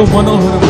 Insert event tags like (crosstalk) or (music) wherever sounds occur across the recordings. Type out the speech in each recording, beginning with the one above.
ఎంతో మనోహరం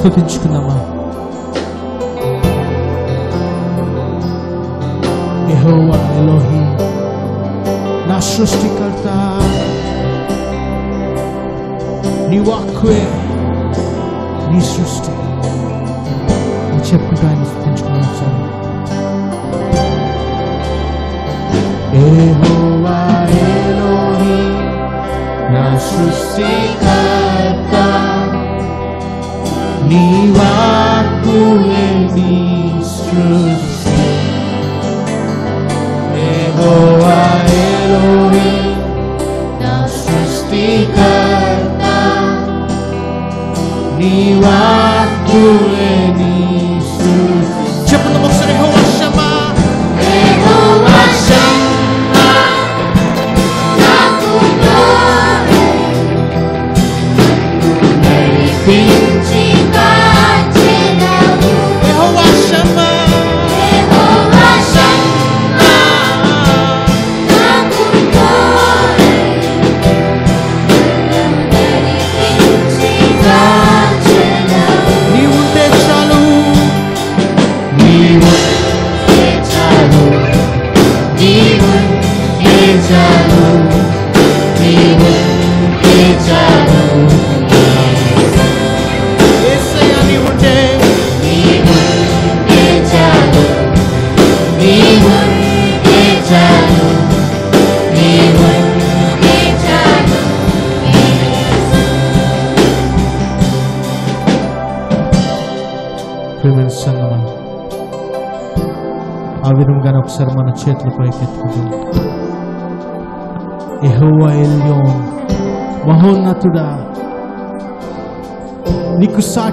ఆయన స్థుతించుకుందామా యెహోవా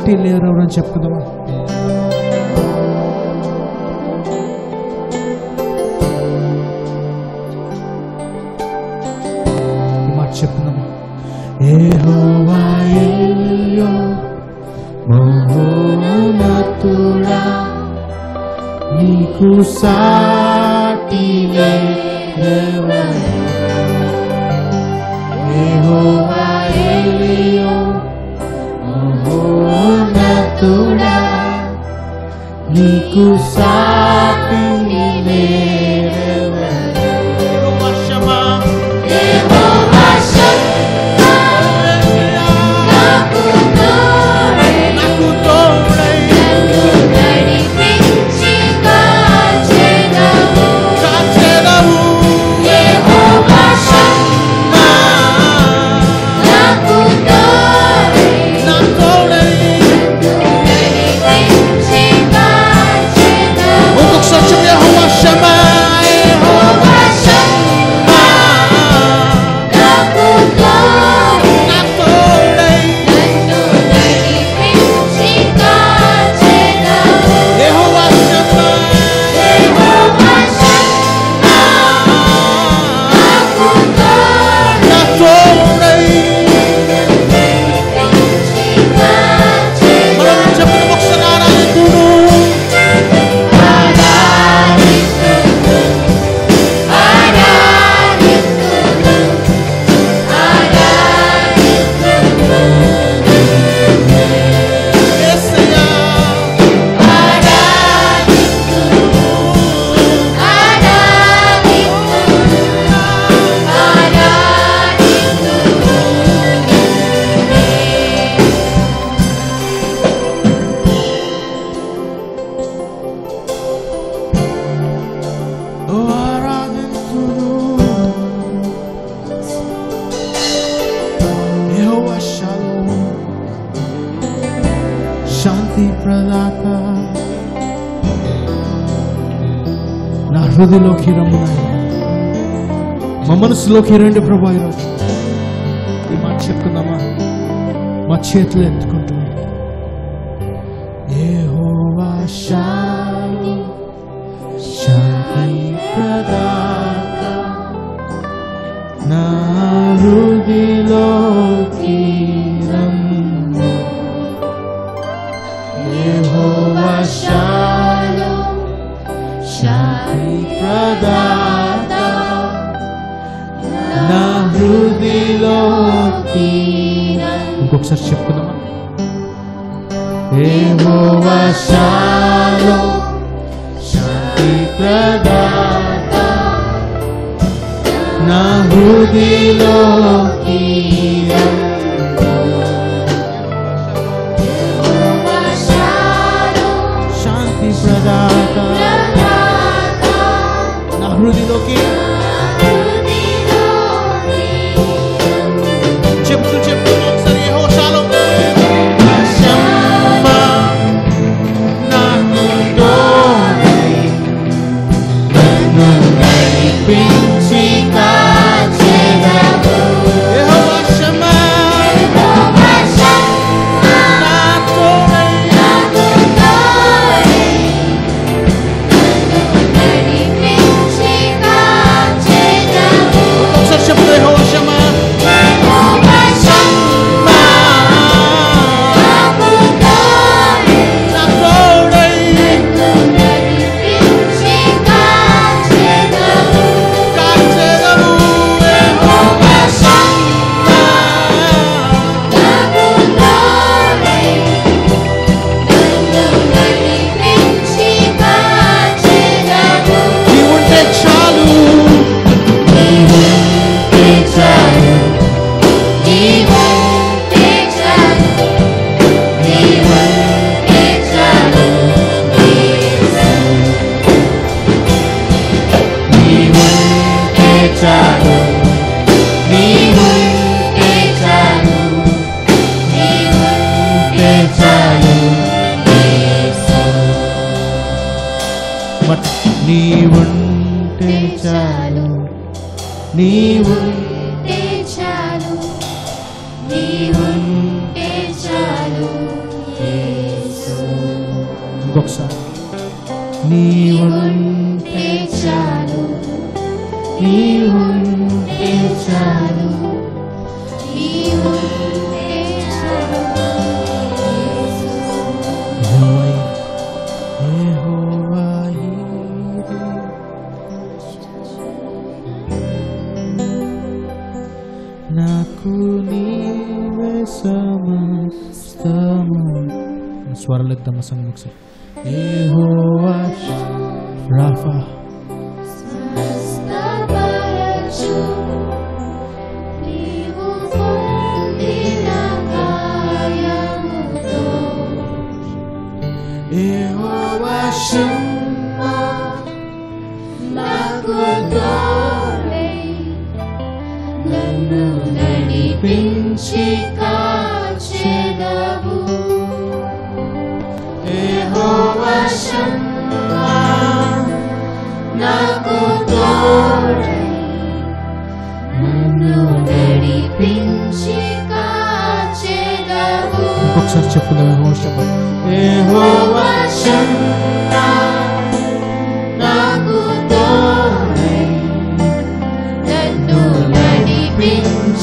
నీకు లేరు ఎవరని చెప్పుకుందామా? suamiku saat ini. ఆఫీస్లోకి రండి ప్రభా ఈరోజు. ఈ మాట చెప్తున్నామా? మా చేతులు ఎత్తుకుంటాం.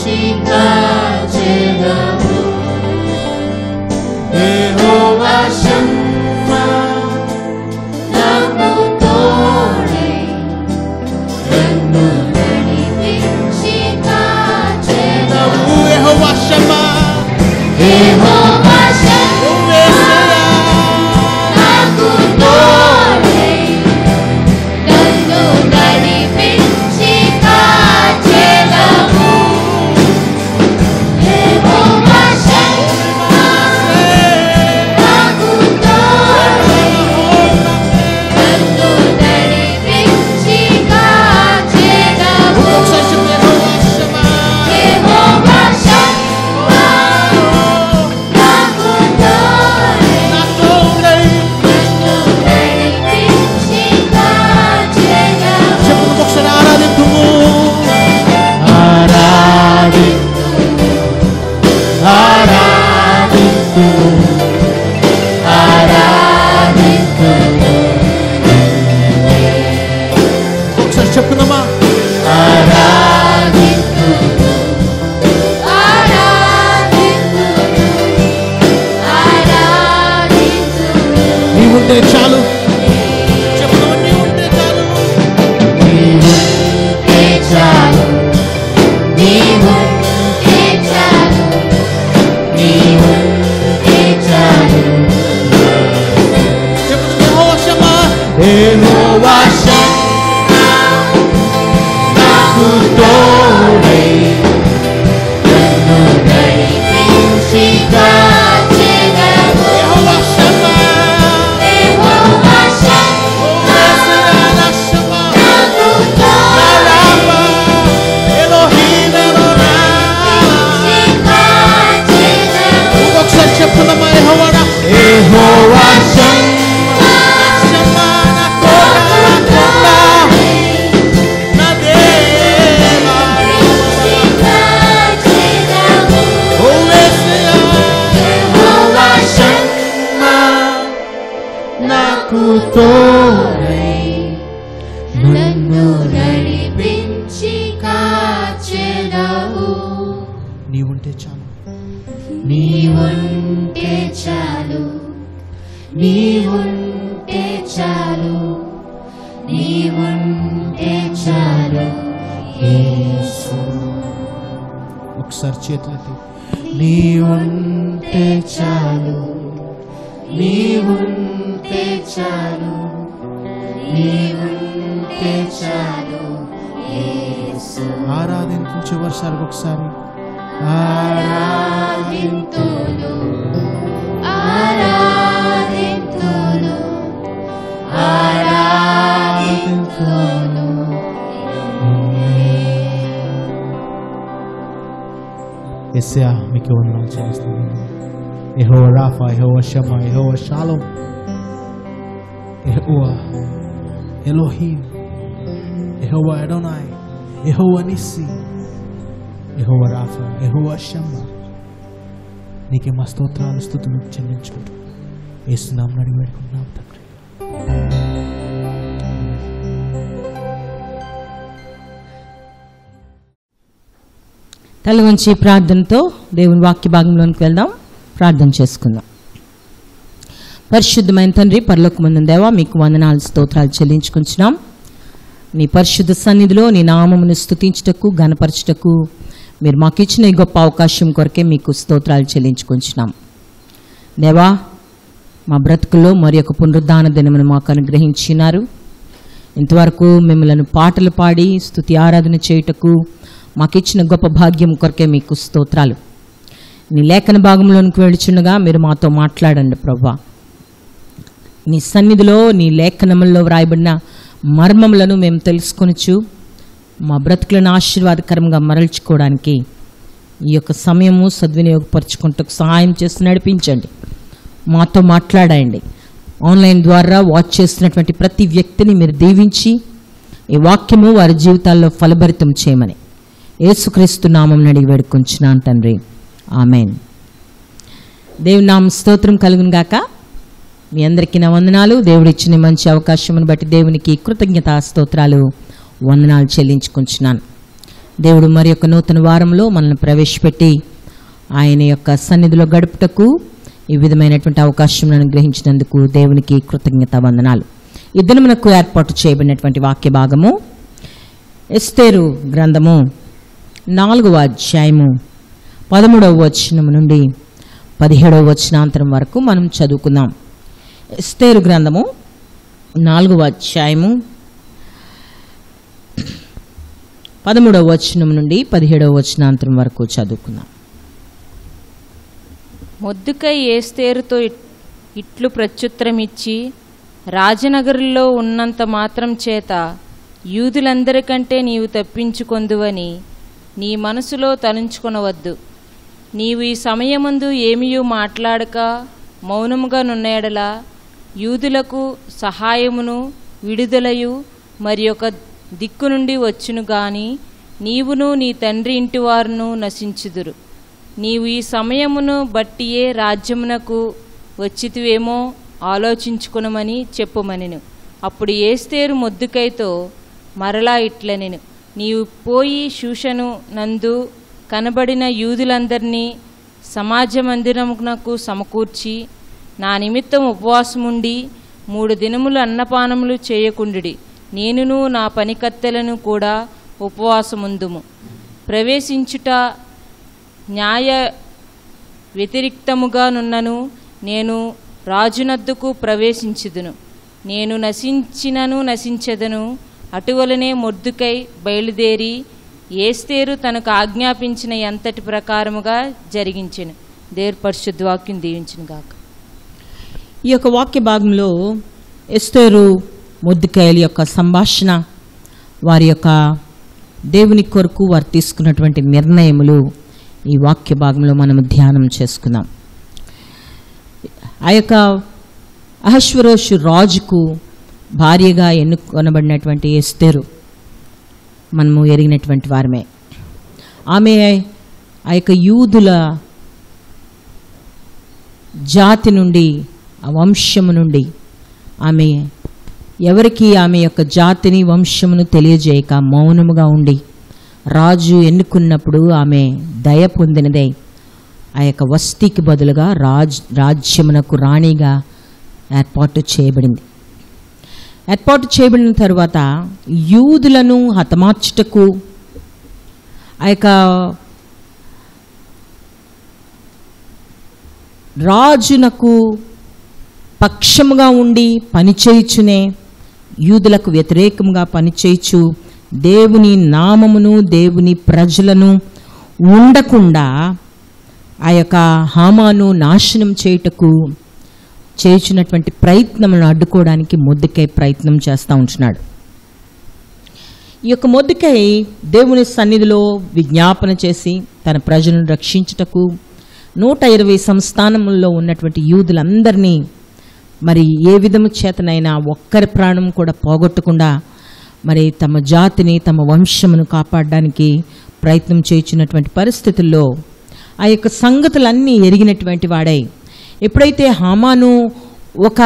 she. ఆరాధించు వర్షాలకు ఒకసారి ఆరాధింతులు ఆరాధింతులు ఆరాధింతులు ఎస్యా మీకు వందనాలు చేస్తున్నాను Jehovah Rapha Jehovah Shammah Jehovah Shalom Jehovah Elohim Jehovah Adonai Jehovah Nissi యహోవ రాఫ యహోవ షమ్మ నీకే మా స్తోత్రాలు స్థుతులు చెల్లించుకుంటూ వేస్తున్నాం నడిగి పెట్టుకున్నాం తండ్రి. తల వంచి ప్రార్థనతో దేవుని వాక్య భాగంలోనికి వెళ్దాం. ప్రార్థన చేసుకుందాం. పరిశుద్ధమైన తండ్రి పర్లోకమందు దేవా మీకు వందనాలు స్తోత్రాలు చెల్లించుకుంటున్నాం. నీ పరిశుద్ధ సన్నిధిలో నీ నామమును స్థుతించుటకు ఘనపరచుటకు మీరు మాకు ఇచ్చిన ఈ గొప్ప అవకాశం కొరకే మీకు స్తోత్రాలు చెల్లించుకుంటున్నాం దేవా మా బ్రతుకులో మరి యొక్క పునరుద్ధాన దినమును మాకు అనుగ్రహించినారు. ఇంతవరకు మిమ్మల్ని పాటలు పాడి స్థుతి ఆరాధన చేయుటకు మాకు ఇచ్చిన గొప్ప భాగ్యం కొరకే మీకు స్తోత్రాలు. నీ లేఖన భాగంలోనికి వెళుచుండగా మీరు మాతో మాట్లాడండి ప్రభా నీ సన్నిధిలో నీ లేఖనముల్లో వ్రాయబడిన మర్మములను మేము తెలుసుకొనిచు మా బ్రతుకులను ఆశీర్వాదకరంగా మరల్చుకోవడానికి ఈ యొక్క సమయము సద్వినియోగపరచుకుంటూ సహాయం చేసి నడిపించండి. మాతో మాట్లాడండి. ఆన్లైన్ ద్వారా వాచ్ చేస్తున్నటువంటి ప్రతి వ్యక్తిని మీరు దీవించి ఈ వాక్యము వారి జీవితాల్లో ఫలభరితం చేయమని ఏసుక్రీస్తు నామం అడిగి వేడుకొంచున్నాను తండ్రి. ఆమెన్. దేవునామ స్తోత్రం కలుగునుగాక మీ అందరికీ నా వందనాలు. దేవుడిచ్చిన మంచి అవకాశమును బట్టి దేవునికి కృతజ్ఞతా స్తోత్రాలు వందనాలు చెల్లించుకుంటున్నాను. దేవుడు మరి యొక్క నూతన వారంలో మనల్ని ప్రవేశపెట్టి ఆయన యొక్క సన్నిధిలో గడుపుటకు ఈ విధమైనటువంటి అవకాశం అనుగ్రహించినందుకు దేవునికి కృతజ్ఞత వందనాలు. ఇద్దరు మనకు ఏర్పాటు చేయబడినటువంటి వాక్య భాగము ఎస్తేరు గ్రంథము నాలుగవ అధ్యాయము పదమూడవ వచనం నుండి పదిహేడవ వచనాంతరం వరకు మనం చదువుకుందాం. ఎస్తేరు గ్రంథము నాలుగవ అధ్యాయము పదమూడవ వచనం నుండి పదిహేడవ వచనాంతరం వరకు చదువుకుందాం. మొద్దుకై ఏస్తేరుతో ఇట్లు ప్రత్యుత్తరమిచ్చి రాజనగరులో ఉన్నంత మాత్రం చేత యూదులందరికంటే నీవు తప్పించుకొందువని నీ మనసులో తలంచుకొనవద్దు. నీవు ఈ సమయముందు ఏమీ మాట్లాడక మౌనముగా నున్నయడలా యూదులకు సహాయమును విడుదలయు మరి ఒక దిక్కు నుండి వచ్చును గాని నీవును నీ తండ్రి ఇంటివారును నశించుదురు. నీవు ఈ సమయమును బట్టియే రాజ్యమునకు వచ్చితివేమో ఆలోచించుకునమని చెప్పుమనిను. అప్పుడు ఏస్తేరు మొద్దుకైతో మరలా ఇట్లనెను. నీవు పోయి శూషను నందు కనబడిన యూదులందరినీ సమాజ మందిరమునకు సమకూర్చి నా నిమిత్తం ఉపవాసముండి మూడు దినములు అన్నపానములు చేయకుండుడి. నేనును నా పనికత్తెలను కూడా ఉపవాసముందుము. ప్రవేశించుట న్యాయ వ్యతిరిక్తముగా నున్నను నేను రాజునద్దుకు ప్రవేశించుదును. నేను నశించినను నశించెదను అటువలనే మొద్దుకై బయలుదేరి ఏస్తేరు తనకు ఆజ్ఞాపించిన ఎంతటి ప్రకారముగా జరిగించెను. దేర్ పరిశుద్ధ వాక్యం దీవించును గాక ఈ యొక్క వాక్య భాగంలో ఎస్తేరు మొద్దుకాయల యొక్క సంభాషణ వారి యొక్క దేవుని కొరకు వారు తీసుకున్నటువంటి నిర్ణయములు ఈ వాక్య భాగంలో మనం ధ్యానం చేసుకున్నాం. ఆ యొక్క అహశ్వరోషు రాజుకు భార్యగా ఎన్నుకొనబడినటువంటి ఎస్తేరు మనము ఎరిగినటువంటి వారమే. ఆమె ఆ యొక్క యూదుల జాతి నుండి ఆ వంశము నుండి. ఆమె ఎవరికి ఆమె యొక్క జాతిని వంశమును తెలియజేయక మౌనముగా ఉండి రాజు ఎన్నుకున్నప్పుడు ఆమె దయ పొందినదే. ఆ యొక్క వస్తీకి బదులుగా రాజ్ రాజ్యమునకు రాణిగా ఏర్పాటు చేయబడింది. ఏర్పాటు చేయబడిన తరువాత యూదులను హతమార్చుటకు ఆ యొక్క రాజునకు పక్షముగా ఉండి పనిచేయుచునే యూదులకు వ్యతిరేకముగా పనిచేయచ్చు దేవుని నామమును దేవుని ప్రజలను ఉండకుండా ఆ యొక్క హామాను నాశనం చేయుటకు చేయుచున్నటువంటి ప్రయత్నములను అడ్డుకోవడానికి మొద్దుకై ప్రయత్నం చేస్తూ ఉంటున్నాడు. ఈ యొక్క మొద్దుకై దేవుని సన్నిధిలో విజ్ఞాపన చేసి తన ప్రజలను రక్షించుటకు నూట ఇరవై సంస్థానముల్లో ఉన్నటువంటి యూదులందరినీ మరి ఏ విధము చేతనైనా ఒక్కరి ప్రాణం కూడా పోగొట్టకుండా మరి తమ జాతిని తమ వంశమును కాపాడడానికి ప్రయత్నం చేయించినటువంటి పరిస్థితుల్లో ఆ యొక్క సంగతులన్నీ ఎరిగినటువంటి వాడై ఎప్పుడైతే హామాను ఒక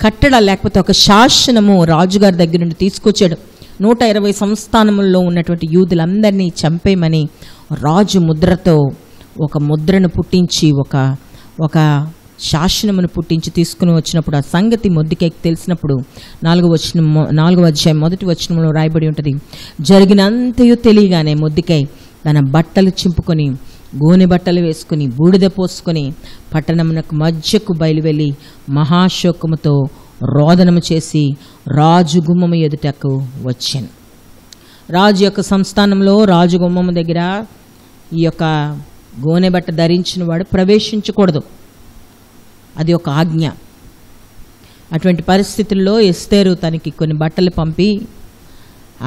కట్టడ లేకపోతే ఒక శాసనము రాజుగారి దగ్గర నుండి తీసుకొచ్చాడు నూట ఇరవై సంస్థానముల్లో ఉన్నటువంటి యూదులందరినీ చంపేయమని రాజు ముద్రతో ఒక ముద్రను పుట్టించి ఒక ఒక శాసనమును పుట్టించి తీసుకుని వచ్చినప్పుడు ఆ సంగతి మొద్దుకేకి తెలిసినప్పుడు నాలుగు వచనం నాలుగో అధ్యాయం మొదటి వచనంలో రాయబడి ఉంటుంది. జరిగినంతయు తెలియగానే మొద్దుకై తన బట్టలు చింపుకొని గోనె బట్టలు వేసుకుని బూడిద పోసుకొని పట్టణమునకు మధ్యకు బయలువెళ్ళి మహాశోకముతో రోదనము చేసి రాజు గుమ్మము ఎదుటకు వచ్చాను. రాజు యొక్క సంస్థానంలో రాజు గుమ్మము దగ్గర ఈ యొక్క గోనె బట్ట ధరించిన వాడు ప్రవేశించకూడదు. అది ఒక ఆజ్ఞ. అటువంటి పరిస్థితుల్లో ఎస్తేరు తనకి కొన్ని బట్టలు పంపి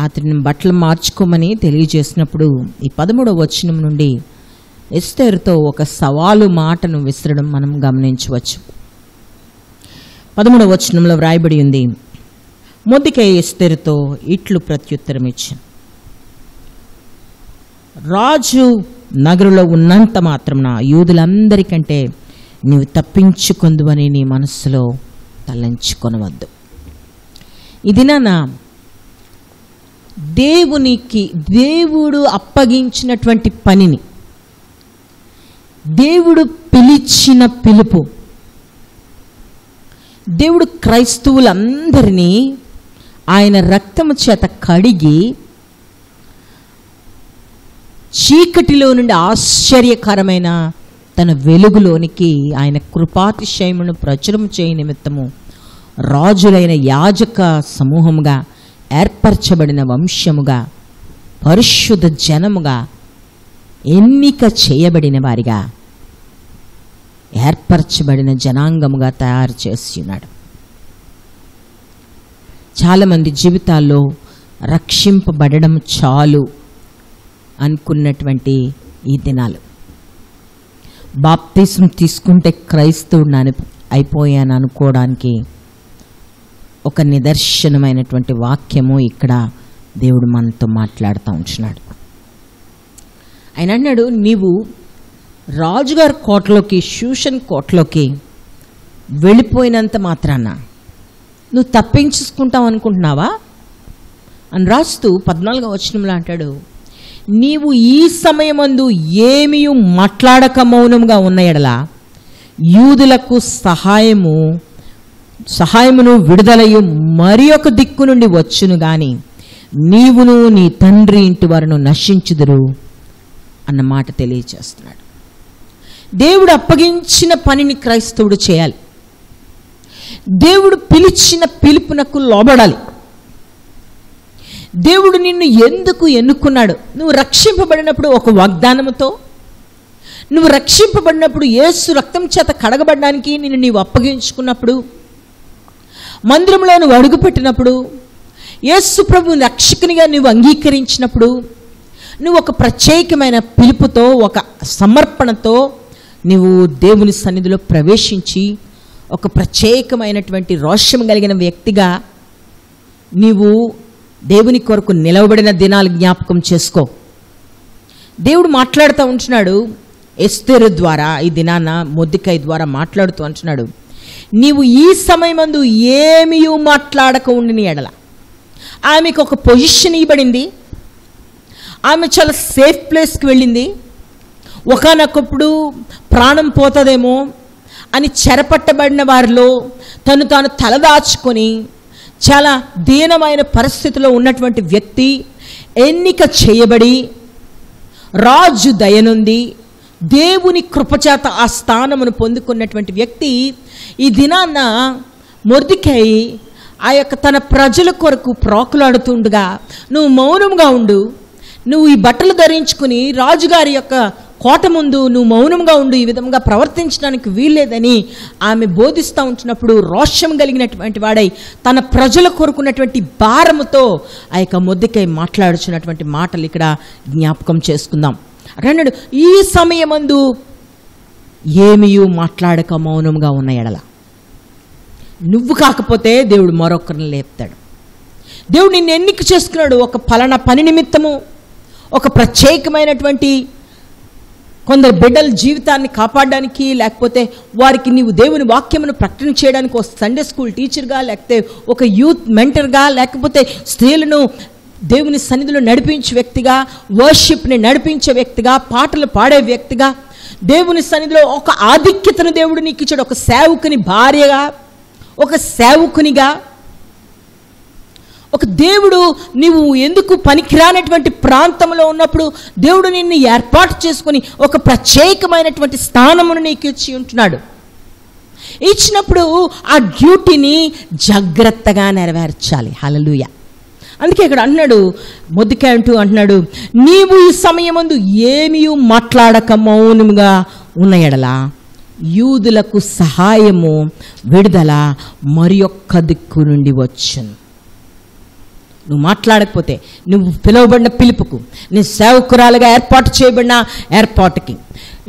అతని బట్టలు మార్చుకోమని తెలియజేసినప్పుడు ఈ పదమూడవ వచనం నుండి ఎస్తేరుతో ఒక సవాలు మాటను విసరడం మనం గమనించవచ్చు. పదమూడవ వచనంలో వ్రాయబడి ఉంది మొద్దుకే ఎస్తేరుతో ఇట్లు ప్రత్యుత్తరం ఇచ్చాను రాజు నగరులో ఉన్నంత మాత్రం నా యూదులందరికంటే నీవు తప్పించుకుందువని నీ మనస్సులో తలంచుకొనవద్దు. ఇది నా దేవునికి దేవుడు అప్పగించినటువంటి పనిని దేవుడు పిలిచిన పిలుపు దేవుడు క్రైస్తవులందరినీ ఆయన రక్తము చేత కడిగి చీకటిలో నుండి ఆశ్చర్యకరమైన తన వెలుగులోనికి ఆయన కృపాతిశయమును ప్రచురం చేయ నిమిత్తము రాజులైన యాజక సమూహముగా ఏర్పరచబడిన వంశముగా పరిశుద్ధ జనముగా ఎన్నిక చేయబడిన వారిగా ఏర్పరచబడిన జనాంగముగా తయారు చేసి ఉన్నాడు. చాలామంది జీవితాల్లో రక్షింపబడడం చాలు అనుకున్నటువంటి ఈ దినాలు. బాప్తిసం తీసుకుంటే క్రైస్తవుడిని అని అయిపోయాను అనుకోవడానికి ఒక నిదర్శనమైనటువంటి వాక్యము ఇక్కడ దేవుడు మనతో మాట్లాడుతూ ఉంటున్నాడు ఆయన అన్నాడు నీవు రాజుగారి కోటలోకి షూషన్ కోటలోకి వెళ్ళిపోయినంత మాత్రాన నువ్వు తప్పించుకుంటావు అనుకుంటున్నావా అని రాస్తూ పద్నాలుగో వచనంలో అంటాడు నీవు ఈ సమయమందు ఏమీ మాట్లాడక మౌనంగా ఉన్న ఎడల యూదులకు సహాయము సహాయమును విడుదలయు మరి ఒక దిక్కు నుండి వచ్చును గాని నీవును నీ తండ్రి ఇంటి వారిను నశించుదురు అన్న మాట తెలియచేస్తున్నాడు. దేవుడు అప్పగించిన పనిని క్రైస్తవుడు చేయాలి. దేవుడు పిలిచిన పిలుపునకు లోబడాలి. దేవుడు నిన్ను ఎందుకు ఎన్నుకున్నాడు? నువ్వు రక్షింపబడినప్పుడు ఒక వాగ్దానముతో నువ్వు రక్షింపబడినప్పుడు యేసు రక్తం చేత కడగబడడానికి నిన్ను నీవు అప్పగించుకున్నప్పుడు మందిరంలో నువ్వు అడుగుపెట్టినప్పుడు యేసు ప్రభు రక్షకునిగా నువ్వు అంగీకరించినప్పుడు నువ్వు ఒక ప్రత్యేకమైన పిలుపుతో ఒక సమర్పణతో నువ్వు దేవుని సన్నిధిలో ప్రవేశించి ఒక ప్రత్యేకమైనటువంటి రోషం కలిగిన వ్యక్తిగా నీవు దేవుని కొరకు నిలవబడిన దినాలు జ్ఞాపకం చేసుకో. దేవుడు మాట్లాడుతూ ఉంటున్నాడు. ఎస్తేరు ద్వారా ఈ దినాన మొద్దికాయ ద్వారా మాట్లాడుతూ అంటున్నాడు. నీవు ఈ సమయమందు ఏమీ మాట్లాడక ఉండిని ఎడల. ఆమెకు ఒక పొజిషన్ ఇవ్వబడింది. ఆమె చాలా సేఫ్ ప్లేస్కి వెళ్ళింది. ఒకనొకప్పుడు ప్రాణం పోతుందేమో అని చెరపట్టబడిన వారిలో తను తాను తలదాచుకొని చాలా దీనమైన పరిస్థితిలో ఉన్నటువంటి వ్యక్తి ఎన్నిక చేయబడి రాజు దయనుంది. దేవుని కృపచేత ఆ స్థానమును పొందుకున్నటువంటి వ్యక్తి ఈ దినాన్న మొర్దికై ఆ యొక్క తన ప్రజల కొరకు ప్రాకులాడుతుండగా నువ్వు మౌనంగా ఉండు. నువ్వు ఈ బట్టలు ధరించుకుని రాజుగారి యొక్క కోట ముందు నువ్వు మౌనంగా ఉండు ఈ విధంగా ప్రవర్తించడానికి వీల్లేదని ఆమె బోధిస్తూ ఉంటున్నప్పుడు రోషం కలిగినటువంటి వాడై తన ప్రజల కోరుకున్నటువంటి భారముతో ఆ యొక్క మొద్దుకై మాట్లాడుచున్నటువంటి మాటలు ఇక్కడ జ్ఞాపకం చేసుకుందాం. అన్నాడు ఈ సమయమందు ఏమియూ మాట్లాడక మౌనంగా ఉన్న ఎడల. నువ్వు కాకపోతే దేవుడు మరొకరిని లేపుతాడు. దేవుడు నిన్ను ఎన్నిక చేసుకున్నాడు. ఒక ఫలానా పని నిమిత్తము ఒక ప్రత్యేకమైనటువంటి కొందరు బిడ్డల జీవితాన్ని కాపాడడానికి లేకపోతే వారికి నీవు దేవుని వాక్యమును ప్రకటన చేయడానికి ఒక సండే స్కూల్ టీచర్గా లేకపోతే ఒక యూత్ మెంటర్గా లేకపోతే స్త్రీలను దేవుని సన్నిధిలో నడిపించే వ్యక్తిగా వర్షిప్ని నడిపించే వ్యక్తిగా పాటలు పాడే వ్యక్తిగా దేవుని సన్నిధిలో ఒక ఆధిక్యతను దేవుడు నీకు ఇచ్చాడు. ఒక సేవకుని భార్యగా ఒక సేవకునిగా ఒక దేవుడు నీవు ఎందుకు పనికిరానటువంటి ప్రాంతంలో ఉన్నప్పుడు దేవుడు నిన్ను ఏర్పాటు చేసుకొని ఒక ప్రత్యేకమైనటువంటి స్థానమును నీకు ఇచ్చి ఉంటున్నాడు. ఇచ్చినప్పుడు ఆ డ్యూటీని జాగ్రత్తగా నెరవేర్చాలి. హలలుయ అందుకే ఇక్కడ అంటున్నాడు మొద్దుకాయ అంటూ అంటున్నాడు నీవు ఈ సమయమందు ఏమీ మాట్లాడక మౌనముగా ఉన్న ఎడల యూదులకు సహాయము విడుదల మరి ఒక్క దిక్కు నుండి వచ్చును. నువ్వు మాట్లాడకపోతే నువ్వు పిలువబడిన పిలుపుకు నీ సేవకురాలుగా ఏర్పాటు చేయబడిన ఏర్పాటుకి.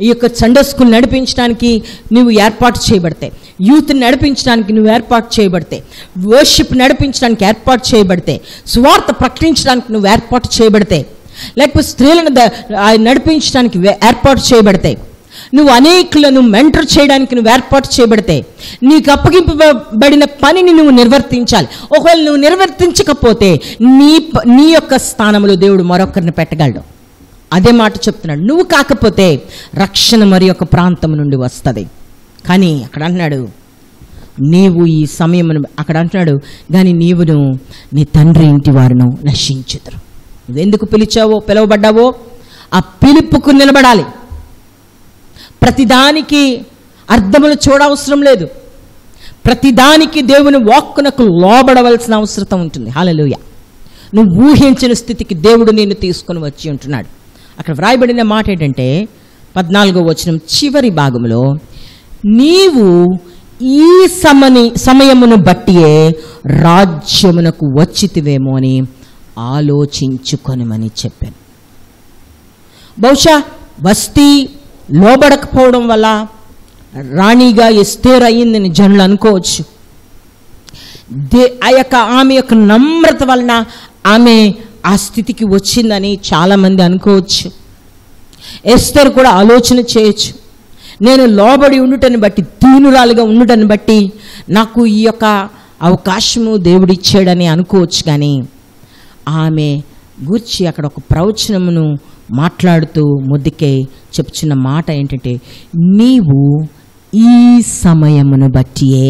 ఈ యొక్క సండే స్కూల్ నడిపించడానికి నువ్వు ఏర్పాటు చేయబడితే యూత్ని నడిపించడానికి నువ్వు ఏర్పాటు చేయబడితే వర్షిప్ నడిపించడానికి ఏర్పాటు చేయబడితే స్వార్థ ప్రకటించడానికి నువ్వు ఏర్పాటు చేయబడితే లేకపోతే స్త్రీలను నడిపించడానికి ఏర్పాటు చేయబడతాయి నువ్వు అనేకులను మెంటర్ చేయడానికి నువ్వు ఏర్పాటు చేయబడితే నీకు అప్పగింపబడిన పనిని నువ్వు నిర్వర్తించాలి. ఒకవేళ నువ్వు నిర్వర్తించకపోతే నీ నీ యొక్క స్థానంలో దేవుడు మరొకరిని పెట్టగలడు. అదే మాట చెప్తున్నాడు. నువ్వు కాకపోతే రక్షణ మరి ఒక ప్రాంతం నుండి వస్తుంది. కానీ అక్కడ అంటున్నాడు నీవు ఈ సమయమును అక్కడ అంటున్నాడు కానీ నీవును నీ తండ్రి ఇంటి వారును నశించుదురు. నువ్వెందుకు పిలిచావో పిలువబడ్డావో? ఆ పిలుపుకు నిలబడాలి. ప్రతిదానికి అర్థములు చూడవసరం లేదు. ప్రతిదానికి దేవుని వాక్కునకు లోబడవలసిన అవసరం ఉంటుంది. హాలలోయ నువ్వు ఊహించిన స్థితికి దేవుడు నిన్ను తీసుకొని వచ్చి ఉంటున్నాడు. అక్కడ వ్రాయబడిన మాట ఏంటంటే పద్నాలుగో వచనం చివరి భాగంలో నీవు ఈ సమని సమయమును బట్టియే రాజ్యమునకు వచ్చితివేమో అని ఆలోచించుకొనమని చెప్పాను. బహుశా వస్తీ లోబడకపోవడం వల్ల రాణిగా ఎస్తేర్ అయ్యిందని జనులు అనుకోవచ్చు. దే ఆ యొక్క ఆమె యొక్క నమ్రత వలన ఆమె ఆ స్థితికి వచ్చిందని చాలామంది అనుకోవచ్చు. ఎస్తర్ కూడా ఆలోచన చేయొచ్చు. నేను లోబడి ఉండుటని బట్టి దీనురాలుగా ఉండుటని బట్టి నాకు ఈ యొక్క అవకాశము దేవుడు ఇచ్చాడని అనుకోవచ్చు. కానీ ఆమె గూర్చి అక్కడ ఒక ప్రవచనమును మాట్లాడుతూ ముద్దుకే చెప్తున్న మాట ఏంటంటే నీవు ఈ సమయమును బట్టియే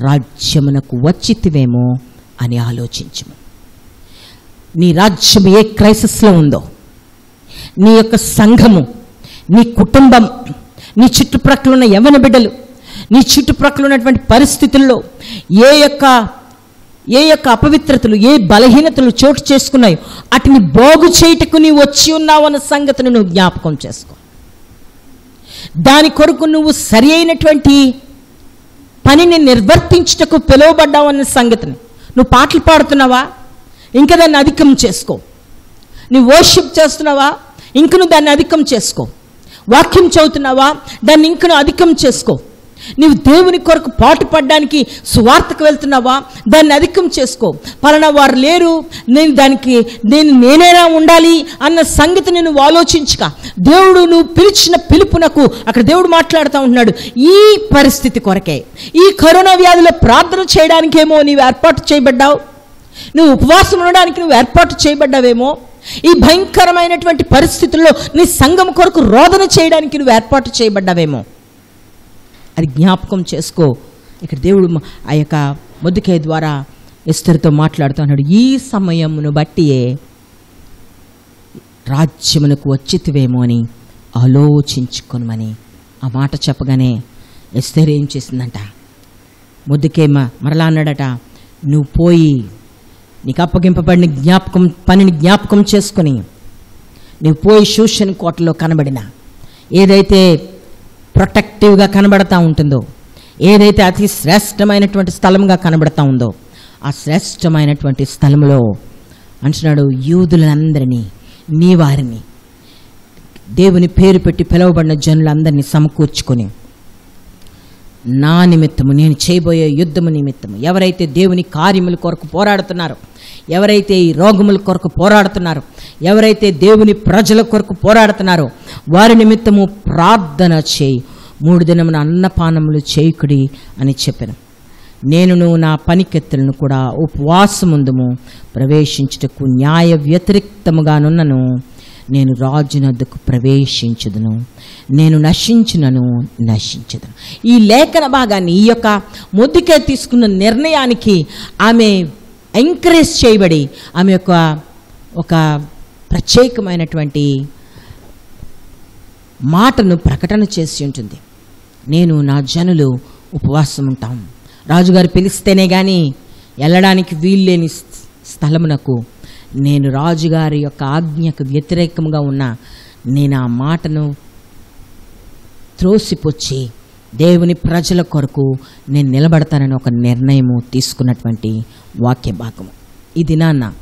రాజ్యమునకు వచ్చితివేమో అని ఆలోచించము. నీ రాజ్యం ఏ క్రైసిస్లో ఉందో నీ యొక్క సంఘము నీ కుటుంబం నీ చుట్టుప్రక్కల ఉన్న యవన బిడ్డలు నీ చుట్టుప్రక్కల ఉన్నటువంటి పరిస్థితుల్లో ఏ యొక్క ఏ యొక్క అపవిత్రతలు ఏ బలహీనతలు చోటు చేసుకున్నాయో వాటిని బాగు చేయుటకు నీవు వచ్చి ఉన్నావు అన్న సంగతిని నువ్వు జ్ఞాపకం చేసుకో. దాని కొరకు నువ్వు సరి అయినటువంటి పనిని నిర్వర్తించుటకు పిలువబడ్డావు అన్న సంగతిని. నువ్వు పాటలు పాడుతున్నావా? ఇంకా దాన్ని అధికం చేసుకో. నువ్వు వర్షిప్ చేస్తున్నావా? ఇంక నువ్వు దాన్ని అధికం చేసుకో. వాక్యం చదువుతున్నావా? దాన్ని ఇంకను అధికం చేసుకో. నీవు దేవుని కొరకు పాటు పడ్డానికి సువార్తకు వెళ్తున్నావా? దాన్ని అధికం చేసుకో. పలానా వారు లేరు. నేను దానికి నేను నేనేనా ఉండాలి అన్న సంగతి నువ్వు ఆలోచించక. దేవుడు నువ్వు పిలిచిన పిలుపునకు అక్కడ దేవుడు మాట్లాడుతూ ఉంటున్నాడు. ఈ పరిస్థితి కొరకే. ఈ కరోనా వ్యాధిలో ప్రార్థన చేయడానికేమో నీవు ఏర్పాటు చేయబడ్డావు? నువ్వు ఉపవాసం ఉండడానికి నువ్వు ఏర్పాటు చేయబడ్డావేమో? ఈ భయంకరమైనటువంటి పరిస్థితుల్లో నీ సంఘం కొరకు రోదన చేయడానికి నువ్వు ఏర్పాటు చేయబడ్డావేమో? అది జ్ఞాపకం చేసుకో. ఇక్కడ దేవుడు ఆ యొక్క మొద్దుకే ద్వారా ఎస్తరితో మాట్లాడుతున్నాడు ఈ సమయమును బట్టియే రాజ్యమునకు వచ్చితివేమో అని ఆలోచించుకొనమని ఆ మాట చెప్పగానే ఎస్తేర్ ఏం చేసిందంట? ముద్దుకే మ- మరలా అన్నాడట నువ్వు పోయి నీకు అప్పగింపబడిన జ్ఞాపకం పనిని జ్ఞాపకం చేసుకొని నువ్వు పోయి శూషన్ కోటలో కనబడిన ఏదైతే ప్రొటెక్టివ్గా కనబడతా ఉంటుందో ఏదైతే అతి శ్రేష్టమైనటువంటి స్థలంగా కనబడతా ఉందో ఆ శ్రేష్టమైనటువంటి స్థలంలో అంటున్నాడు యూదులందరినీ నీ వారిని. దేవుని పేరు పెట్టి పిలువబడిన జనులందరినీ సమకూర్చుకొని నా నిమిత్తము నేను చేయబోయే యుద్ధము నిమిత్తము ఎవరైతే దేవుని కార్యముల కొరకు పోరాడుతున్నారో ఎవరైతే ఈ రోగముల కొరకు పోరాడుతున్నారో ఎవరైతే దేవుని ప్రజల కొరకు పోరాడుతున్నారో వారి నిమిత్తము ప్రార్థన చేయి. మూడు దినమున అన్నపానములు చేయుకుడి అని చెప్పాను. నేనును నా పనికెత్తులను కూడా ఉపవాసముందుము ప్రవేశించుటకు న్యాయ వ్యతిరిక్తముగానున్నను. నేను రాజునద్దకు ప్రవేశించదును నేను నశించినను నశించదును. ఈ లేఖన భాగాన్ని ఈ యొక్క ముద్దుకే తీసుకున్న నిర్ణయానికి ఆమె ఎంకరేజ్ చేయబడి ఆమె యొక్క ఒక ప్రత్యేకమైనటువంటి మాటను ప్రకటన చేసి ఉంటుంది. నేను నా జనులు ఉపవాసం ఉంటాం. రాజుగారు పిలిస్తేనే కానీ వెళ్ళడానికి వీల్లేని స్థలమునకు నేను రాజుగారి యొక్క ఆజ్ఞకు వ్యతిరేకంగా ఉన్న నేను ఆ మాటను త్రోసిపుచ్చి దేవుని ప్రజల కొరకు నేను నిలబడతానని ఒక నిర్ణయము తీసుకున్నటువంటి వాక్య భాగము. ఈ దినాన్న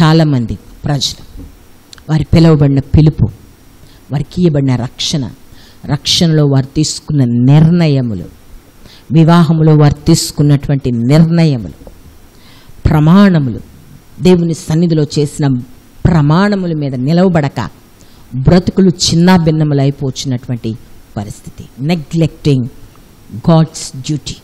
చాలామంది ప్రజలు వారి పిలువబడిన పిలుపు వారికి ఇవ్వబడిన రక్షణ రక్షణలో వారు తీసుకున్న నిర్ణయములు వివాహములో వారు తీసుకున్నటువంటి నిర్ణయములు ప్రమాణములు దేవుని సన్నిధిలో చేసిన ప్రమాణముల మీద నిలవబడక బ్రతుకులు చిన్నాభిన్నములైపోచినటువంటి పరిస్థితి. నెగ్లెక్టింగ్ గాడ్స్ డ్యూటీ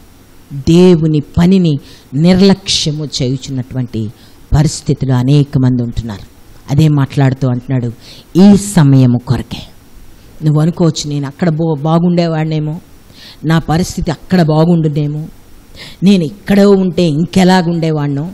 దేవుని పనిని నిర్లక్ష్యము చేయుచున్నటువంటి పరిస్థితులు అనేక మంది ఉంటున్నారు. అదే మాట్లాడుతూ అంటున్నాడు ఈ సమయము కొరకే. నువ్వు అనుకోవచ్చు నేను అక్కడ బో బాగుండేవాడినేమో. నా పరిస్థితి అక్కడ బాగుండునేమో నేను ఇక్కడే ఉంటే ఇంకెలాగుండేవాడినో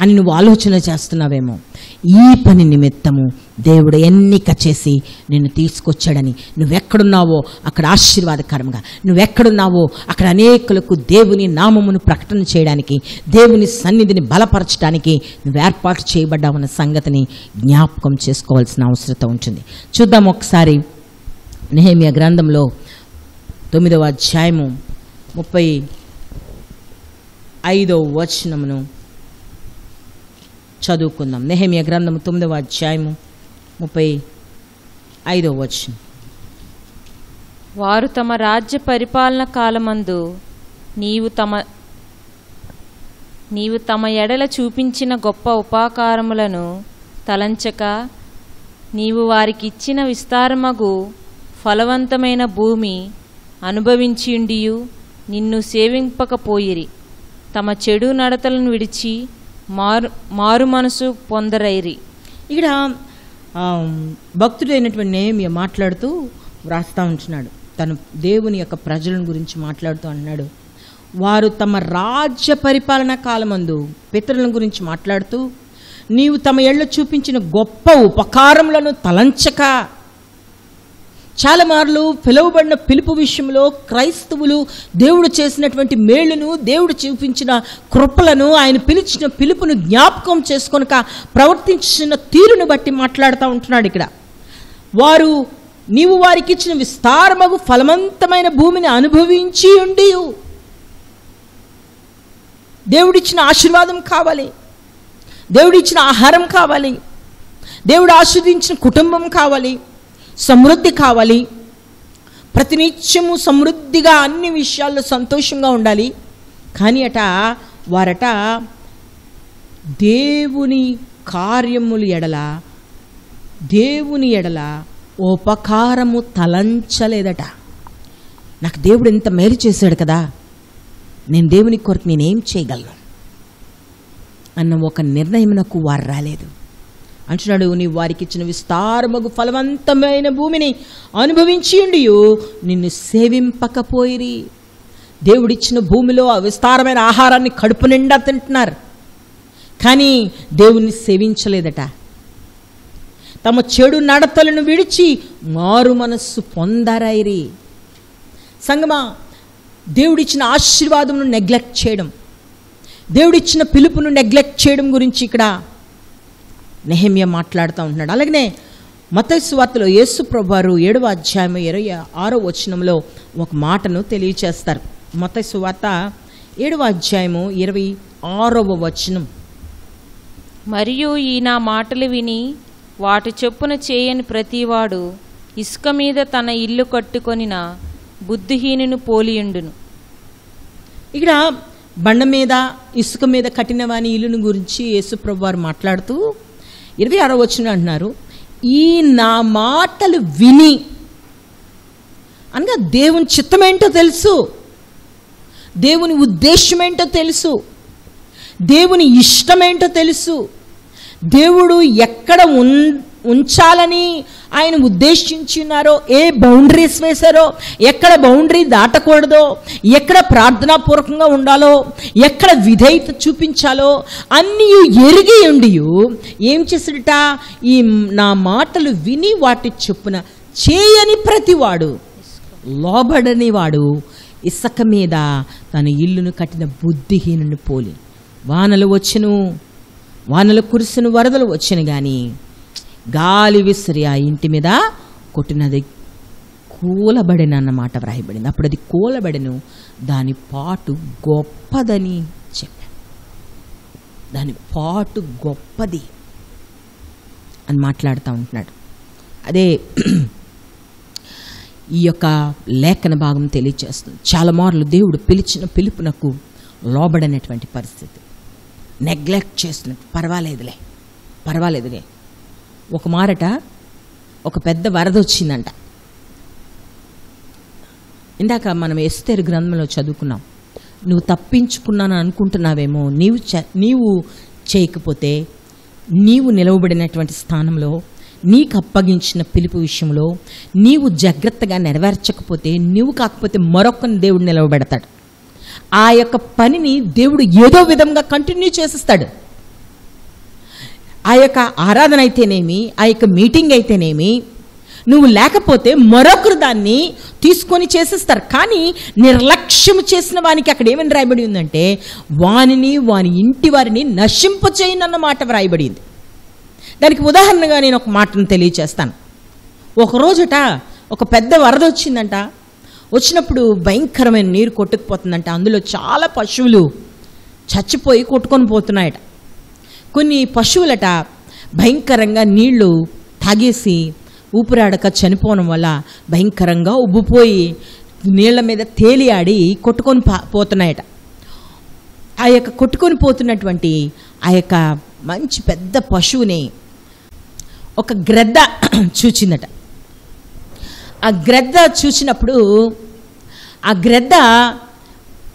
అని నువ్వు ఆలోచన చేస్తున్నావేమో. ఈ పని నిమిత్తము దేవుడు ఎన్నిక చేసి నిన్ను తీసుకొచ్చాడని. నువ్వెక్కడున్నావో అక్కడ ఆశీర్వాదకరంగా నువ్వెక్కడున్నావో అక్కడ అనేకులకు దేవుని నామమును ప్రకటన చేయడానికి దేవుని సన్నిధిని బలపరచడానికి నువ్వు ఏర్పాటు చేయబడ్డావన్న సంగతిని జ్ఞాపకం చేసుకోవాల్సిన అవసరత ఉంటుంది. చూద్దాం ఒకసారి నెహేమియా గ్రంథంలో తొమ్మిదవ అధ్యాయము ముప్పై ఐదవ వచనమును చదువుకుందాం. నెహమియా గ్రంథము తొమ్మిదవ అధ్యాయము ముప్పై ఐదవ వచ్చిన వారు తమ రాజ్య పరిపాలన కాలమందు నీవు తమ నీవు తమ ఎడల చూపించిన గొప్ప ఉపాకారములను తలంచక నీవు వారికి ఇచ్చిన విస్తారమగు ఫలవంతమైన భూమి అనుభవించిండియు నిన్ను సేవింపకపోయిరి. తమ చెడు నడతలను విడిచి మారు మారు మనసు పొందరైరి. ఇక్కడ భక్తుడైనటువంటి నేమియ మాట్లాడుతూ వ్రాస్తా ఉంటున్నాడు తను దేవుని యొక్క ప్రజలను గురించి మాట్లాడుతూ అన్నాడు. వారు తమ రాజ్య పరిపాలన కాలమందు పితరుల గురించి మాట్లాడుతూ నీవు తమ ఏళ్ళు చూపించిన గొప్ప ఉపకారములను తలంచక చాలామార్లు పిలువబడిన పిలుపు విషయంలో క్రైస్తవులు దేవుడు చేసినటువంటి మేలును దేవుడు చూపించిన కృపలను ఆయన పిలిచిన పిలుపును జ్ఞాపకం చేసుకొనక ప్రవర్తించిన తీరును బట్టి మాట్లాడుతూ ఉంటున్నాడు ఇక్కడ. వారు నీవు వారికి ఇచ్చిన విస్తారమగు ఫలవంతమైన భూమిని అనుభవించి ఉండి దేవుడిచ్చిన ఆశీర్వాదం కావాలి. దేవుడిచ్చిన ఆహారం కావాలి. దేవుడు ఆశీర్దించిన కుటుంబం కావాలి. సమృద్ధి కావాలి. ప్రతినిత్యము సమృద్ధిగా అన్ని విషయాల్లో సంతోషంగా ఉండాలి. కానీ అట వారట దేవుని కార్యములు ఎడల దేవుని ఎడల ఉపకారము తలంచలేదట. నాకు దేవుడు ఎంత మేలు చేశాడు కదా. నేను దేవుని కొరకు నేనేం చేయగలను? అన్న ఒక నిర్ణయం నాకు వారు రాలేదు. అంటున్నాడు నీవు వారికి ఇచ్చిన విస్తారమగు ఫలవంతమైన భూమిని అనుభవించి ఉండియు నిన్ను సేవింపకపోయిరి. దేవుడిచ్చిన భూమిలో ఆ విస్తారమైన ఆహారాన్ని కడుపు నిండా తింటున్నారు. కానీ దేవుణ్ణి సేవించలేదట. తమ చెడు నడతలను విడిచి మారు మనస్సు పొందరైరి. సంగమా దేవుడిచ్చిన ఆశీర్వాదమును నెగ్లెక్ట్ చేయడం దేవుడిచ్చిన పిలుపును నెగ్లెక్ట్ చేయడం గురించి ఇక్కడ నెహమ్య మాట్లాడుతూ ఉంటున్నాడు. అలాగనే మతైసు వార్తలో యేసు ప్రభువారు ఏడవ అధ్యాయం ఇరవై ఆరో వచనంలో ఒక మాటను తెలియచేస్తారు. మతైసు వార్త ఏడవ అధ్యాయము ఇరవై ఆరవ వచనం. మరియు ఈ నా మాటలు విని వాటి చొప్పున చేయని ప్రతివాడు ఇసుక మీద తన ఇల్లు కట్టుకొనిన బుద్ధిహీనును పోలియుండును. ఇక్కడ బండ మీద ఇసుక మీద కట్టిన వాని ఇల్లుని గురించి యేసుప్రభు వారు మాట్లాడుతూ ఇరవై ఆరో వచ్చిన అంటున్నారు ఈ నా మాటలు విని. అనగా దేవుని చిత్తమేంటో తెలుసు దేవుని ఉద్దేశం ఏంటో తెలుసు దేవుని ఇష్టమేంటో తెలుసు దేవుడు ఎక్కడ ఉన్ ఉంచాలని ఆయన ఉద్దేశించి ఉన్నారో ఏ బౌండరీస్ వేశారో ఎక్కడ బౌండరీ దాటకూడదో ఎక్కడ ప్రార్థనాపూర్వకంగా ఉండాలో ఎక్కడ విధేయత చూపించాలో అన్నీ ఎరిగి ఉండి ఏం చేసాడట ఈ నా మాటలు విని వాటి చొప్పున చేయని ప్రతివాడు లోబడని వాడు ఇసుక మీద తన ఇల్లును కట్టిన బుద్ధిహీనుని పోలి. వానలు వచ్చును వానలు కురిసిన వరదలు వచ్చును కానీ గాలి విసిరి ఆ ఇంటి మీద కొట్టినది కూలబడిన అన్నమాట వ్రాయబడింది. అప్పుడు అది కూలబడిను. దాని పాటు గొప్పదని చెప్పాను. దాని పాటు గొప్పది అని మాట్లాడుతూ ఉంటున్నాడు. అదే ఈ యొక్క లేఖన భాగం తెలియచేస్తుంది. చాలా మార్లు దేవుడు పిలిచిన పిలుపునకు లోబడనటువంటి పరిస్థితి. నెగ్లెక్ట్ చేస్తున్నట్టు పర్వాలేదులే. పర్వాలేదులే. ఒక మారట ఒక పెద్ద వరద వచ్చిందంట. ఇందాక మనం ఎస్తేరు గ్రంథంలో చదువుకున్నాం నువ్వు తప్పించుకున్నాను అనుకుంటున్నావేమో నీవు నీవు చేయకపోతే నీవు నిలవబడినటువంటి స్థానంలో నీకు అప్పగించిన పిలుపు విషయంలో నీవు జాగ్రత్తగా నెరవేర్చకపోతే నీవు కాకపోతే మరొకరిని దేవుడు నిలవబెడతాడు. ఆ యొక్క పనిని దేవుడు ఏదో విధంగా కంటిన్యూ చేసిస్తాడు. ఆ యొక్క ఆరాధన అయితేనేమి ఆ యొక్క మీటింగ్ అయితేనేమి నువ్వు లేకపోతే మరొకరు దాన్ని తీసుకొని చేసేస్తారు. కానీ నిర్లక్ష్యం చేసిన వానికి అక్కడ ఏమని రాయబడి ఉందంటే వానిని వాని ఇంటి వారిని నశింపచేయనన్న మాట వ్రాయబడింది. దానికి ఉదాహరణగా నేను ఒక మాటను తెలియచేస్తాను. ఒకరోజుట ఒక పెద్ద వరద వచ్చిందంట. వచ్చినప్పుడు భయంకరమైన నీరు కొట్టుకుపోతుందంట. అందులో చాలా పశువులు చచ్చిపోయి కొట్టుకొని పోతున్నాయట. కొన్ని పశువులట భయంకరంగా నీళ్ళు తాగేసి ఊపిరాడక చనిపోవడం వల్ల భయంకరంగా ఉబ్బిపోయి నీళ్ళ మీద తేలియాడి కొట్టుకొని పోతున్నాయట. ఆ యొక్క కొట్టుకొని పోతున్నటువంటి ఆ యొక్క మంచి పెద్ద పశువుని ఒక గ్రద్ద (clears throat) చూచిందట. ఆ గ్రద్ద చూసినప్పుడు ఆ గ్రద్ద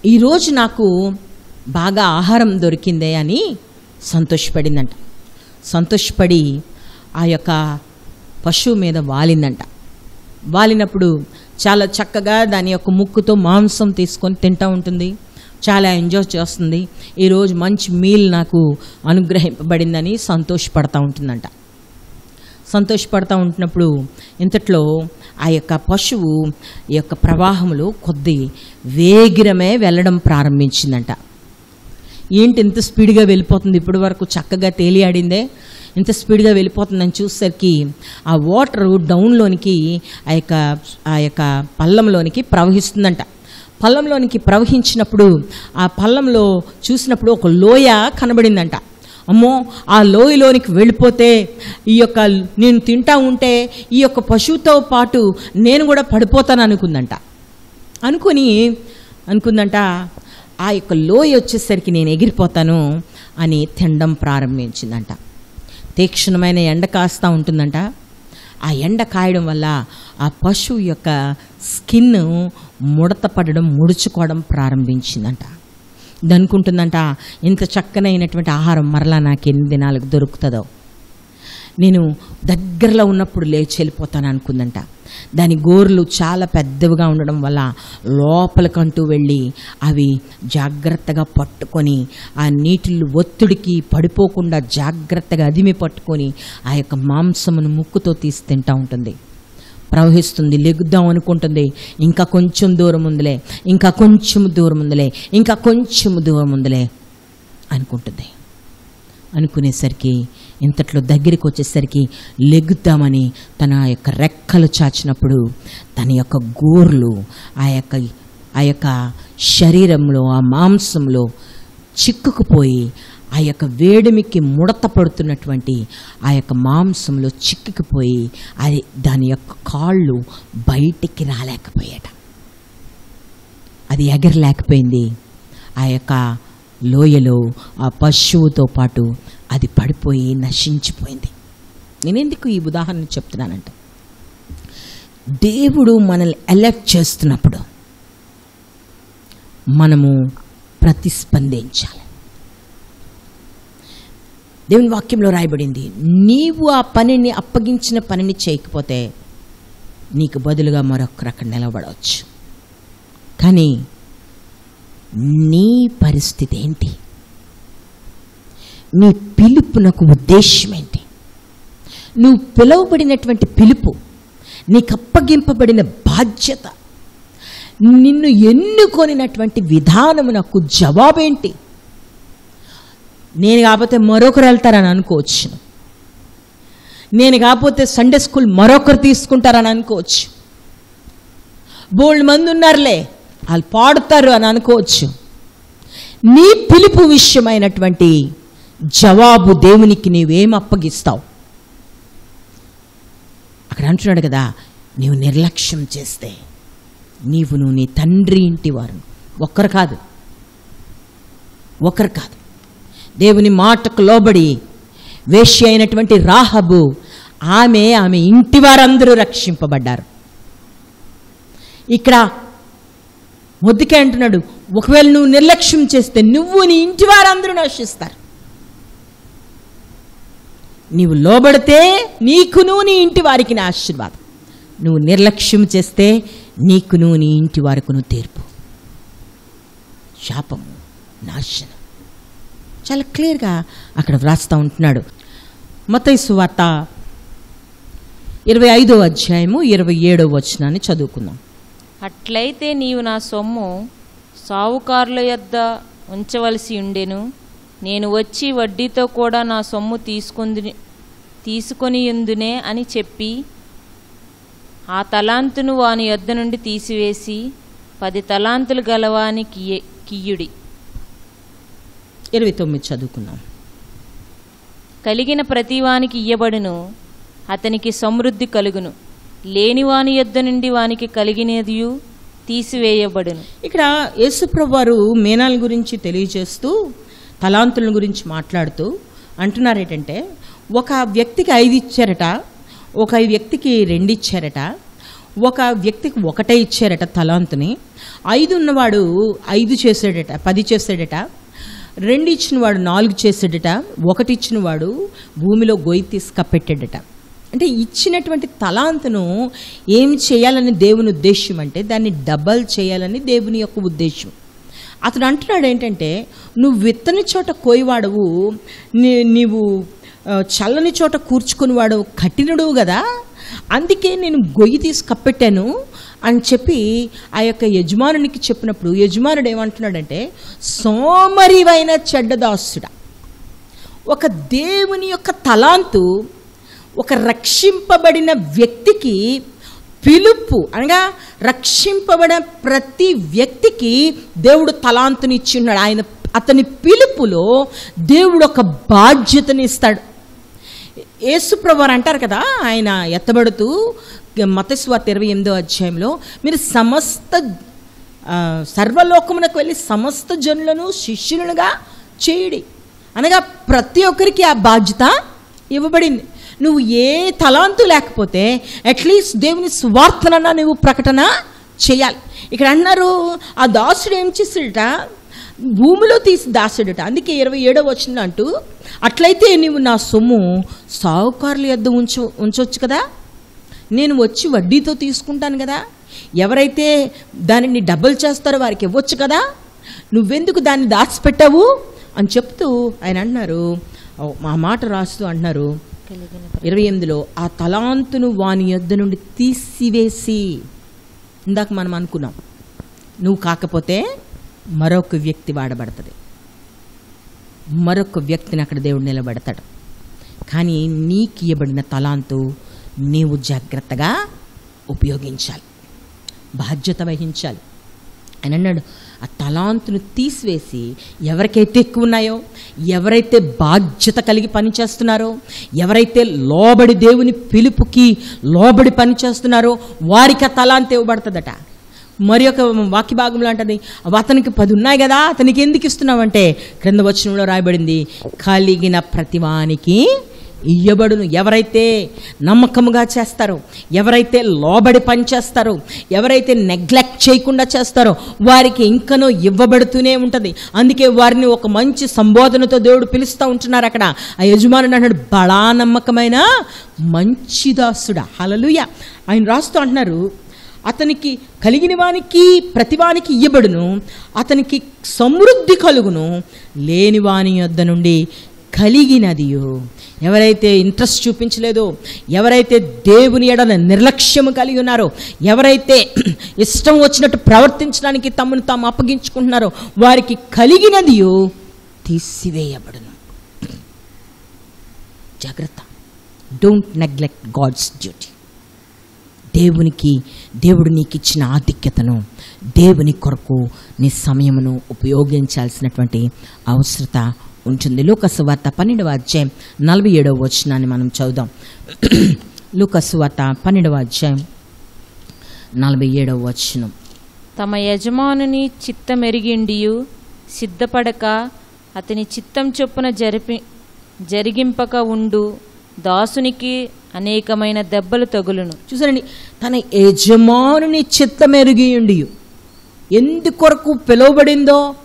ఈరోజు నాకు బాగా ఆహారం దొరికిందే అని సంతోషపడిందంట. సంతోషపడి ఆ యొక్క పశువు మీద వాలిందంట. వాలినప్పుడు చాలా చక్కగా దాని యొక్క ముక్కుతో మాంసం తీసుకొని తింటూ ఉంటుంది. చాలా ఎంజాయ్ చేస్తుంది. ఈరోజు మంచి మీల్ నాకు అనుగ్రహింపబడిందని సంతోషపడతా ఉంటుందంట. సంతోషపడతా ఉంటున్నప్పుడు ఇంతట్లో ఆ యొక్క పశువు ఈ యొక్క ప్రవాహంలో కొద్ది వేగిరమే వెళ్ళడం ప్రారంభించిందంట. ఏంటి ఇంత స్పీడ్గా వెళ్ళిపోతుంది? ఇప్పటి వరకు చక్కగా తేలియాడిందే. ఇంత స్పీడ్గా వెళ్ళిపోతుందని చూసేసరికి ఆ వాటర్ డౌన్లోనికి ఆ యొక్క ఆ యొక్క పల్లంలోనికి ప్రవహిస్తుందంట. పల్లంలోనికి ప్రవహించినప్పుడు ఆ పల్లంలో చూసినప్పుడు ఒక లోయ కనబడిందంట. అమ్మో! ఆ లోయలోనికి వెళ్ళిపోతే ఈ యొక్క నేను తింటా ఉంటే ఈ యొక్క పశువుతో పాటు నేను కూడా పడిపోతాను అనుకుందంట. అనుకుని అనుకుందంట ఆ యొక్క లోయ వచ్చేసరికి నేను ఎగిరిపోతాను అని తినడం ప్రారంభించిందంట. తీక్షణమైన ఎండ కాస్తూ ఉంటుందంట. ఆ ఎండ కాయడం వల్ల ఆ పశువు యొక్క స్కిన్ ముడత పడడం ముడుచుకోవడం ప్రారంభించిందంట. దనుకుంటుందంట అనుకుంటుందంట ఇంత చక్కనైనటువంటి ఆహారం మరలా నాకు ఎన్ని దినాలకు దొరుకుతుందో. నేను దగ్గరలో ఉన్నప్పుడు లేచి వెళ్ళిపోతాను అనుకుందంట. దాని గోర్లు చాలా పెద్దవిగా ఉండడం వల్ల లోపలికంటూ వెళ్ళి అవి జాగ్రత్తగా పట్టుకొని ఆ నీటిలు ఒత్తిడికి పడిపోకుండా జాగ్రత్తగా అదిమి పట్టుకొని ఆ యొక్క మాంసమును ముక్కుతో తీసి తింటా ఉంటుంది. ప్రవహిస్తుంది లెగుద్దాం అనుకుంటుంది. ఇంకా కొంచెం దూరం ఉందిలే ఇంకా కొంచెం దూరం ఉందిలే ఇంకా కొంచెం దూరం ఉందిలే అనుకుంటుంది. అనుకునేసరికి ఇంతట్లో దగ్గరికి వచ్చేసరికి లెగుద్దామని తన యొక్క రెక్కలు చాచినప్పుడు తన యొక్క గోర్లు ఆ యొక్క ఆ యొక్క శరీరంలో ఆ మాంసంలో చిక్కుకుపోయి ఆ యొక్క వేడిమికి ముడత పడుతున్నటువంటి ఆ యొక్క మాంసంలో చిక్కుకుపోయి అది దాని యొక్క కాళ్ళు బయటికి రాలేకపోయాట. అది ఎగరలేకపోయింది. ఆ యొక్క లోయలో ఆ పశువుతో పాటు అది పడిపోయి నశించిపోయింది. నేనెందుకు ఈ ఉదాహరణ చెప్తున్నానంటే దేవుడు మనల్ని అలర్ట్ చేస్తున్నప్పుడు మనము ప్రతిస్పందించాలి. దేవుని వాక్యంలో రాయబడింది నీవు ఆ పనిని అప్పగించిన పనిని చేయకపోతే నీకు బదులుగా మరొకరు అక్కడ నిలబడవచ్చు. కానీ నీ పరిస్థితి ఏంటి? నీ పిలుపునకు ఉద్దేశం ఏంటి నువ్వు పిలువబడినటువంటి పిలుపు నీకు అప్పగింపబడిన బాధ్యత. నిన్ను ఎన్నుకొనినటువంటి విధానమునకు జవాబేంటి? నేను కాకపోతే మరొకరు వెళ్తారని అనుకోవచ్చు. నేను కాకపోతే సండే స్కూల్ మరొకరు తీసుకుంటారని అనుకోవచ్చు. బోల్డ్ మంది ఉన్నారులే వాళ్ళు పాడుతారు అని అనుకోవచ్చు. నీ పిలుపు విషయమైనటువంటి జవాబు దేవునికి నీవేం అప్పగిస్తావు? అక్కడ అంటున్నాడు కదా నీవు నిర్లక్ష్యం చేస్తే నీవు నువ్వు నీ తండ్రి ఇంటి వారు ఒక్కరు కాదు. ఒకరు కాదు. దేవుని మాటకు లోబడి వేష్య అయినటువంటి రాహబు ఆమె ఆమె ఇంటి వారందరూ రక్షింపబడ్డారు. ఇక్కడ మొద్దుకే అంటున్నాడు ఒకవేళ నువ్వు నిర్లక్ష్యం చేస్తే నువ్వు నీ ఇంటి వారందరూ నశిస్తారు. నీవు లోబడితే నీకును నీ ఇంటి వారికి నా ఆశీర్వాదం. నువ్వు నిర్లక్ష్యం చేస్తే నీకును నీ ఇంటి వారికును తీర్పు. శాపము నాశనం. చాలా క్లియర్గా అక్కడ వ్రాస్తూ ఉంటున్నాడు. మతైసు వార్త ఇరవై ఐదో అధ్యాయము ఇరవై ఏడో వచనాన్ని చదువుకుందాం. అట్లయితే నీవు నా సొమ్ము సావుకారుల యొద్ద ఉంచవలసి ఉండెను. నేను వచ్చి వడ్డీతో కూడా నా సొమ్ము తీసుకుంది తీసుకొని ఉందునే అని చెప్పి ఆ తలాంతును వాని యొద్ద నుండి తీసివేసి పది తలాంతులు గలవాని కియ కియ్యుడి. ఇరవై తొమ్మిది చదువుకుందాం. కలిగిన ప్రతివానికి ఇయ్యబడును అతనికి సమృద్ధి కలుగును. లేనివాని యొద్ద నుండి వానికి కలిగినదియు తీసివేయబడును. ఇక్కడ యేసుప్రభు వారు మేనాల గురించి తెలియజేస్తూ తలాంతుల గురించి మాట్లాడుతూ అంటున్నారు ఏంటంటే ఒక వ్యక్తికి ఐదు ఇచ్చారట ఒక వ్యక్తికి రెండు ఇచ్చారట ఒక వ్యక్తికి ఒకటే ఇచ్చారట తలాంతుని ఐదు ఉన్నవాడు ఐదు చేసాడట పది చేసాడట రెండు ఇచ్చినవాడు నాలుగు చేసాడట ఒకటి ఇచ్చినవాడు భూమిలో గొయ్యి తీసి కప్పెట్టాడట అంటే ఇచ్చినటువంటి తలాంతును ఏం చేయాలని దేవుని ఉద్దేశం అంటే దాన్ని డబల్ చేయాలని దేవుని యొక్క ఉద్దేశం అతడు అంటున్నాడు ఏంటంటే నువ్వు విత్తని చోట కోయివాడవు నీ నీవు చల్లని చోట కూర్చుకునివాడు కఠినడువు కదా అందుకే నేను గొయ్యి తీసి కప్పెట్టాను. అని చెప్పి ఆ యొక్క యజమానునికి చెప్పినప్పుడు యజమానుడు ఏమంటున్నాడంటే సోమరివైన చెడ్డదాసుడ ఒక దేవుని యొక్క తలాంతు ఒక రక్షింపబడిన వ్యక్తికి పిలుపు అనగా రక్షింపబడిన ప్రతి వ్యక్తికి దేవుడు తలాంతుని ఉన్నాడు ఆయన అతని పిలుపులో దేవుడు ఒక బాధ్యతని ఇస్తాడు. యేసుప్రభువారు అంటారు కదా ఆయన ఎత్తబడుతూ మతస్వార్త ఇరవై ఎనిమిదో అధ్యాయంలో మీరు సమస్త సర్వలోకమునకు వెళ్ళి సమస్త జనులను శిష్యులుగా చేయడి. అనగా ప్రతి ఒక్కరికి ఆ బాధ్యత ఇవ్వబడింది. నువ్వు ఏ తలాంతు లేకపోతే అట్లీస్ట్ దేవుని స్వార్థనన్నా నువ్వు ప్రకటన చేయాలి. ఇక్కడ అన్నారు ఆ దాసుడు ఏం చేసాడట భూమిలో తీసి దాసాడట అందుకే ఇరవై ఏడో వచ్చిన అంటూ అట్లయితే నీవు నా సొమ్ము సాహుకారుల యొద్ద ఉంచు ఉంచవచ్చు కదా? నేను వచ్చి వడ్డీతో తీసుకుంటాను కదా? ఎవరైతే దానిని డబ్బులు చేస్తారో వారికి ఇవ్వచ్చు కదా? నువ్వెందుకు దాన్ని దాచిపెట్టావు? అని చెప్తూ ఆయన అంటున్నారు మా మాట రాస్తూ అంటున్నారు ఇరవై ఎనిమిదిలో ఆ తలాంతును వాని యొద్ద నుండి తీసివేసి ఇందాక మనం అనుకున్నాం. నువ్వు కాకపోతే మరొక వ్యక్తి వాడబడుతుంది. మరొక వ్యక్తిని అక్కడ దేవుడు నిలబెడతాడు. కానీ నీకు ఇవ్వబడిన తలాంతు నీవు జాగ్రత్తగా ఉపయోగించాలి. బాధ్యత వహించాలి. అని అన్నాడు. ఆ తలాంతును తీసివేసి ఎవరికైతే ఎక్కువ ఉన్నాయో ఎవరైతే బాధ్యత కలిగి పనిచేస్తున్నారో ఎవరైతే లోబడి దేవుని పిలుపుకి లోబడి పనిచేస్తున్నారో వారికి ఆ తలాంత ఇవ్వబడుతుందట. మరి ఒక వాక్య భాగంలో అంటది అతనికి పది ఉన్నాయి కదా అతనికి ఎందుకు ఇస్తున్నావంటే క్రింద వచనంలో రాయబడింది కలిగిన ప్రతివానికి ఇయ్యబడును. ఎవరైతే నమ్మకముగా చేస్తారో ఎవరైతే లోబడి పనిచేస్తారో ఎవరైతే నెగ్లెక్ట్ చేయకుండా చేస్తారో వారికి ఇంకనూ ఇవ్వబడుతూనే ఉంటుంది. అందుకే వారిని ఒక మంచి సంబోధనతో దేవుడు పిలుస్తూ ఉంటున్నారు అక్కడ. ఆ యజమానుడు అన్నాడు బడా నమ్మకమైన మంచి దాసుడా. హలలుయ ఆయన రాస్తూ అంటున్నారు అతనికి కలిగిన వానికి ప్రతివానికి ఇయ్యబడును. అతనికి సమృద్ధి కలుగును. లేని వాని యొద్ద నుండి కలిగినదియో. ఎవరైతే ఇంట్రెస్ట్ చూపించలేదో ఎవరైతే దేవుని ఎడల నిర్లక్ష్యము కలిగి ఉన్నారో ఎవరైతే (clears throat) ఇష్టం వచ్చినట్టు ప్రవర్తించడానికి తమను తాము అప్పగించుకుంటున్నారో వారికి కలిగినది తీసివేయబడును. (clears throat) జాగ్రత్త. డోంట్ నెగ్లెక్ట్ గాడ్స్ డ్యూటీ దేవునికి దేవుడు నీకు ఇచ్చిన ఆధిక్యతను దేవుని కొరకు నీ సమయమును ఉపయోగించాల్సినటువంటి అవసరత ఉంటుంది. లూకసు వార్త పన్నెండవ అధ్యాయం నలభై ఏడవ వచనాన్ని మనం చదువుదాం. (clears throat) లూకసు వార్త పన్నెండవ అధ్యాయం నలభై ఏడవ వచనం. తమ యజమానుని చిత్తమెరిగిండియు సిద్ధపడక అతని చిత్తం చొప్పున జరిపి జరిగింపక ఉండు దాసునికి అనేకమైన దెబ్బలు తగులును. చూసారండి తన యజమానుని చిత్తమెరిగియుండి ఎందుకొరకు పిలువబడిందో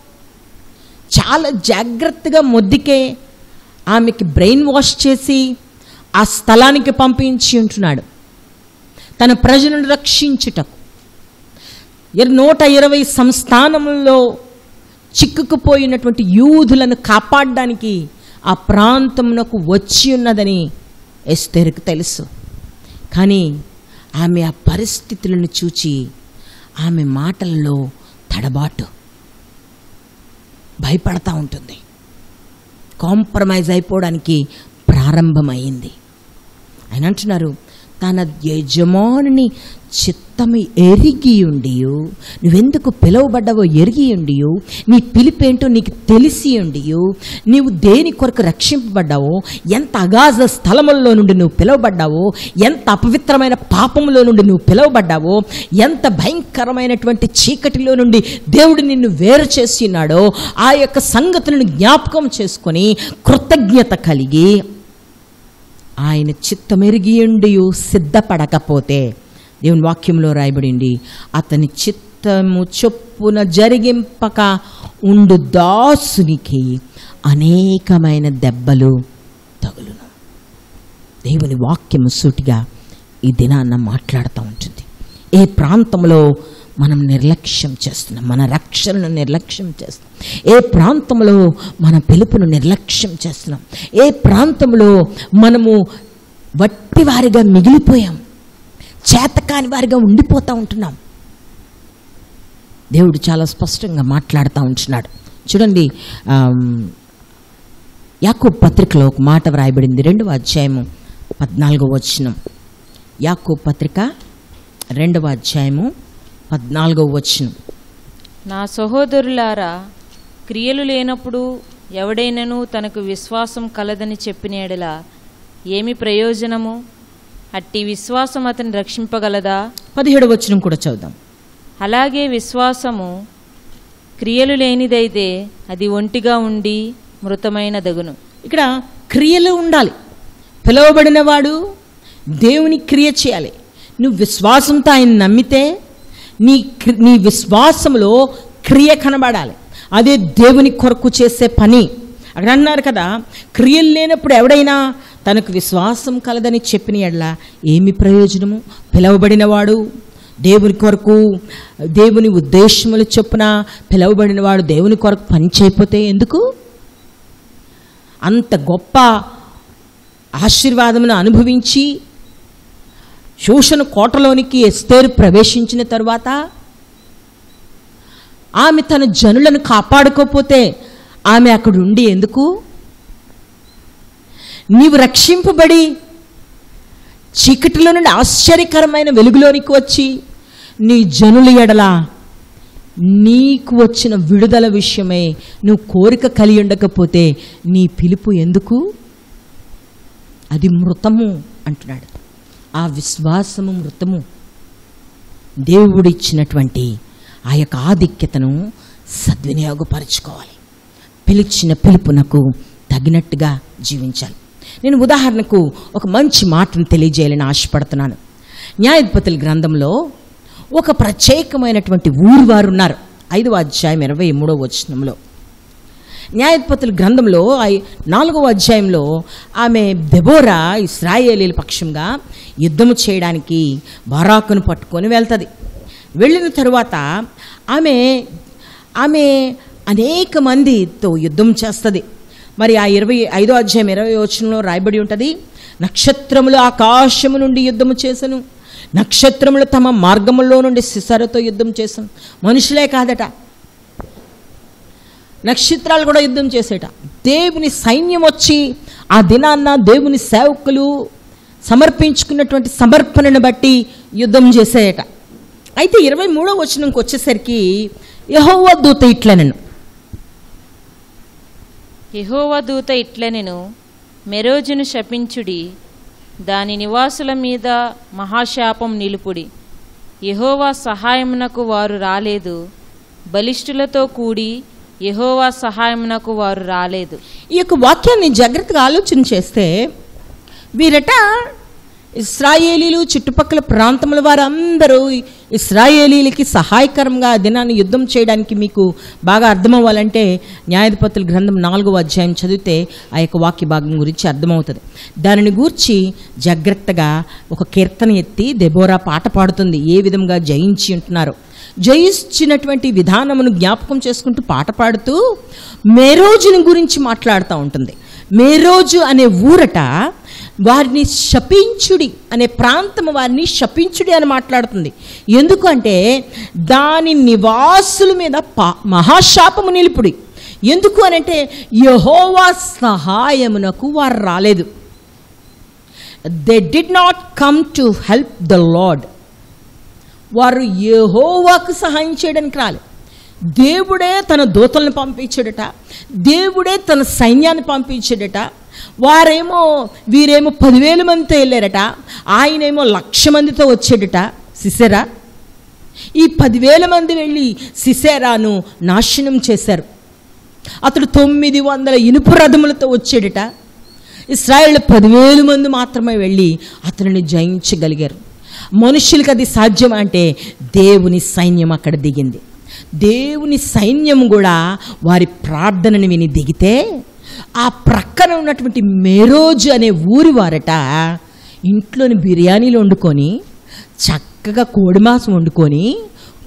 చాలా జాగ్రత్తగా మొద్దికే ఆమెకి బ్రెయిన్ వాష్ చేసి ఆ స్థలానికి పంపించి ఉంటున్నాడు. తన ప్రజలను రక్షించుటకు. నూట ఇరవై సంస్థానంలో చిక్కుకుపోయినటువంటి యూదులను కాపాడడానికి ఆ ప్రాంతమునకు వచ్చి ఉన్నదని ఎస్తేరుకు తెలుసు. కానీ ఆమె ఆ పరిస్థితులను చూచి ఆమె మాటలలో తడబాటు. భయపడతా ఉంటుంది. కాంప్రమైజ్ అయిపోవడానికి ప్రారంభమైంది. ఆయన అంటున్నారు తన యజమానుని చిత్తము ఎరిగి ఉండియు నువ్వెందుకు పిలువబడ్డావో ఎరిగి ఉండియు నీ పిలిపేంటో నీకు తెలిసి ఉండియు నీవు దేని కొరకు రక్షింపబడ్డావో ఎంత అగాధ స్థలముల్లో నుండి నువ్వు పిలువబడ్డావో ఎంత అపవిత్రమైన పాపములో నుండి నువ్వు పిలువబడ్డావో ఎంత భయంకరమైనటువంటి చీకటిలో నుండి దేవుడు నిన్ను వేరు చేసినాడో ఆ యొక్క సంగతులను జ్ఞాపకం చేసుకొని కృతజ్ఞత కలిగి ఆయన చిత్తమెరిగియుండి సిద్ధపడకపోతే దేవుని వాక్యంలో రాయబడింది అతని చిత్తము చొప్పున జరిగింపక ఉండు దాసునికి అనేకమైన దెబ్బలు తగులును. దేవుని వాక్యము సూటిగా ఈ దినాన్న మాట్లాడుతూ ఉంటుంది. ఏ ప్రాంతంలో మనం నిర్లక్ష్యం చేస్తున్నాం. మన రక్షణను నిర్లక్ష్యం చేస్తున్నాం. ఏ ప్రాంతంలో మన పిలుపును నిర్లక్ష్యం చేస్తున్నాం? ఏ ప్రాంతంలో మనము వట్టివారిగా మిగిలిపోయాం? చేతకాని వారిగా ఉండిపోతూ ఉంటున్నాం. దేవుడు చాలా స్పష్టంగా మాట్లాడుతూ ఉంటున్నాడు. చూడండి యాకోబ్ పత్రికలో ఒక మాట వ్రాయబడింది. రెండవ అధ్యాయము పద్నాలుగో వచనం. యాకోబ్ పత్రిక రెండవ అధ్యాయము పద్నాలుగో వచనం. నా సహోదరులారా క్రియలు లేనప్పుడు ఎవడైనను తనకు విశ్వాసం కలదని చెప్పిన ఎడల ఏమి ప్రయోజనము? అట్టి విశ్వాసం అతని రక్షింపగలదా? పదిహేడవ వచనం కూడా చదువుదాం. అలాగే విశ్వాసము క్రియలు లేనిదైతే అది ఒంటిగా ఉండి మృతమైన దగును ఇక్కడ క్రియలు ఉండాలి. పిలువబడిన వాడు దేవుని క్రియ చేయాలి. నువ్వు విశ్వాసంతో ఆయన నమ్మితే నీ క్రి- నీ విశ్వాసంలో క్రియ కనబడాలి. అదే దేవుని కొరకు చేసే పని. అక్కడ అన్నారు కదా క్రియలు లేనప్పుడు ఎవడైనా తనకు విశ్వాసం కలదని చెప్పిన ఎడ్ల ఏమి ప్రయోజనము? పిలవబడినవాడు దేవుని కొరకు దేవుని ఉద్దేశములు చొప్పున పిలవబడినవాడు దేవుని కొరకు పని చేయకపోతే ఎందుకు? అంత గొప్ప ఆశీర్వాదమును అనుభవించి శోషణ కోటలోనికి ఎస్తేరు ప్రవేశించిన తరువాత ఆమె తన జనులను కాపాడుకోపోతే ఆమె అక్కడ ఉండి ఎందుకు? నీవు రక్షింపబడి చీకటిలో నుండి ఆశ్చర్యకరమైన వెలుగులోనికి వచ్చి నీ జనుల ఎడల నీకు వచ్చిన విడుదల విషయమై నువ్వు కోరిక కలిగి ఉండకపోతే నీ పిలుపు ఎందుకు? అది మృతము అంటున్నాడు. ఆ విశ్వాసము మృతము. దేవుడిచ్చినటువంటి ఆ యొక్క ఆధిక్యతను సద్వినియోగపరచుకోవాలి. పిలిచిన పిలుపునకు తగినట్టుగా జీవించాలి. నేను ఉదాహరణకు ఒక మంచి మాటను తెలియజేయాలని ఆశపడుతున్నాను. న్యాయాధిపతుల గ్రంథంలో ఒక ప్రత్యేకమైనటువంటి ఊరు వారు ఉన్నారు. ఐదవ అధ్యాయం ఇరవై మూడవ వచనంలో. న్యాయాధిపతుల గ్రంథంలో ఐ- నాలుగవ అధ్యాయంలో ఆమె దెబోరా ఇస్రాయేలీల పక్షంగా యుద్ధము చేయడానికి బరాకును పట్టుకొని వెళ్తుంది. వెళ్ళిన తరువాత ఆమె ఆమె అనేక మందితో యుద్ధం చేస్తుంది. మరి ఆ ఇరవై ఐదో అధ్యాయం ఇరవై వచనంలో రాయబడి ఉంటుంది నక్షత్రములు ఆకాశము నుండి యుద్ధము చేసను. నక్షత్రములు తమ మార్గములో నుండి సిసరతో యుద్ధం చేశాను మనుషులే కాదట. నక్షత్రాలు కూడా యుద్ధం చేసేట. దేవుని సైన్యం వచ్చి ఆ దినాన్న దేవుని సేవకులు సమర్పించుకున్నటువంటి సమర్పణను బట్టి యుద్ధం చేసేయట. అయితే ఇరవై మూడో వచనంకి వచ్చేసరికి యహోవ దూత ఇట్లనను. యెహోవా దూత ఇట్లనెను మెరోజును శపించుడి దాని నివాసుల మీద మహాశాపం నిలుపుడి. యెహోవా సహాయమునకు వారు రాలేదు బలిష్ఠులతో కూడి యెహోవా సహాయమునకు వారు రాలేదు. ఈ యొక్క వాక్యాన్ని జాగ్రత్తగా ఆలోచన చేస్తే వీరట ఇస్రాయేలీలు చుట్టుపక్కల ప్రాంతముల వారందరూ ఇస్రాయేలీలకి సహాయకరంగా దినాన్ని యుద్ధం చేయడానికి మీకు బాగా అర్థమవ్వాలంటే న్యాయాధిపతుల గ్రంథం నాలుగవ అధ్యాయం చదివితే ఆ యొక్క వాక్య భాగం గురించి అర్థమవుతుంది. దానిని గూర్చి జాగ్రత్తగా ఒక కీర్తన ఎత్తి దెబోరా పాట పాడుతుంది. ఏ విధంగా జయించి ఉంటున్నారు. జయించినటువంటి విధానమును జ్ఞాపకం చేసుకుంటూ పాట పాడుతూ మేరోజుని గురించి మాట్లాడుతూ ఉంటుంది. మేరోజు అనే ఊరట వారిని శపించుడి అనే ప్రాంతం వారిని శపించుడి అని మాట్లాడుతుంది. ఎందుకంటే దాని నివాసుల మీద పా- మహాశాపము నిలుపుడి. ఎందుకు అని అంటే యహోవా సహాయమునకు వారు రాలేదు. They did not come to help the lord వారు యహోవాకు సహాయం చేయడానికి రాలేదు దేవుడే తన దూతలను పంపించడట. దేవుడే తన సైన్యాన్ని పంపించడట. వారేమో వీరేమో పదివేల మందితో వెళ్ళారట ఆయనేమో లక్ష మందితో వచ్చాడట సిసెరా. ఈ పదివేల మంది వెళ్ళి సిసెరాను నాశనం చేశారు. అతడు తొమ్మిది వందల ఇనుపు రథములతో వచ్చాడట. ఇస్రాయేల్ పదివేలు మంది మాత్రమే వెళ్ళి అతనిని జయించగలిగారు. మనుషులకి అది సాధ్యం అంటే దేవుని సైన్యం అక్కడ దిగింది. దేవుని సైన్యం కూడా వారి ప్రార్థనని విని దిగితే ఆ ప్రక్కన ఉన్నటువంటి మేరోజు అనే ఊరి వారట ఇంట్లోని బిర్యానీలు వండుకొని చక్కగా కోడిమాంసం వండుకొని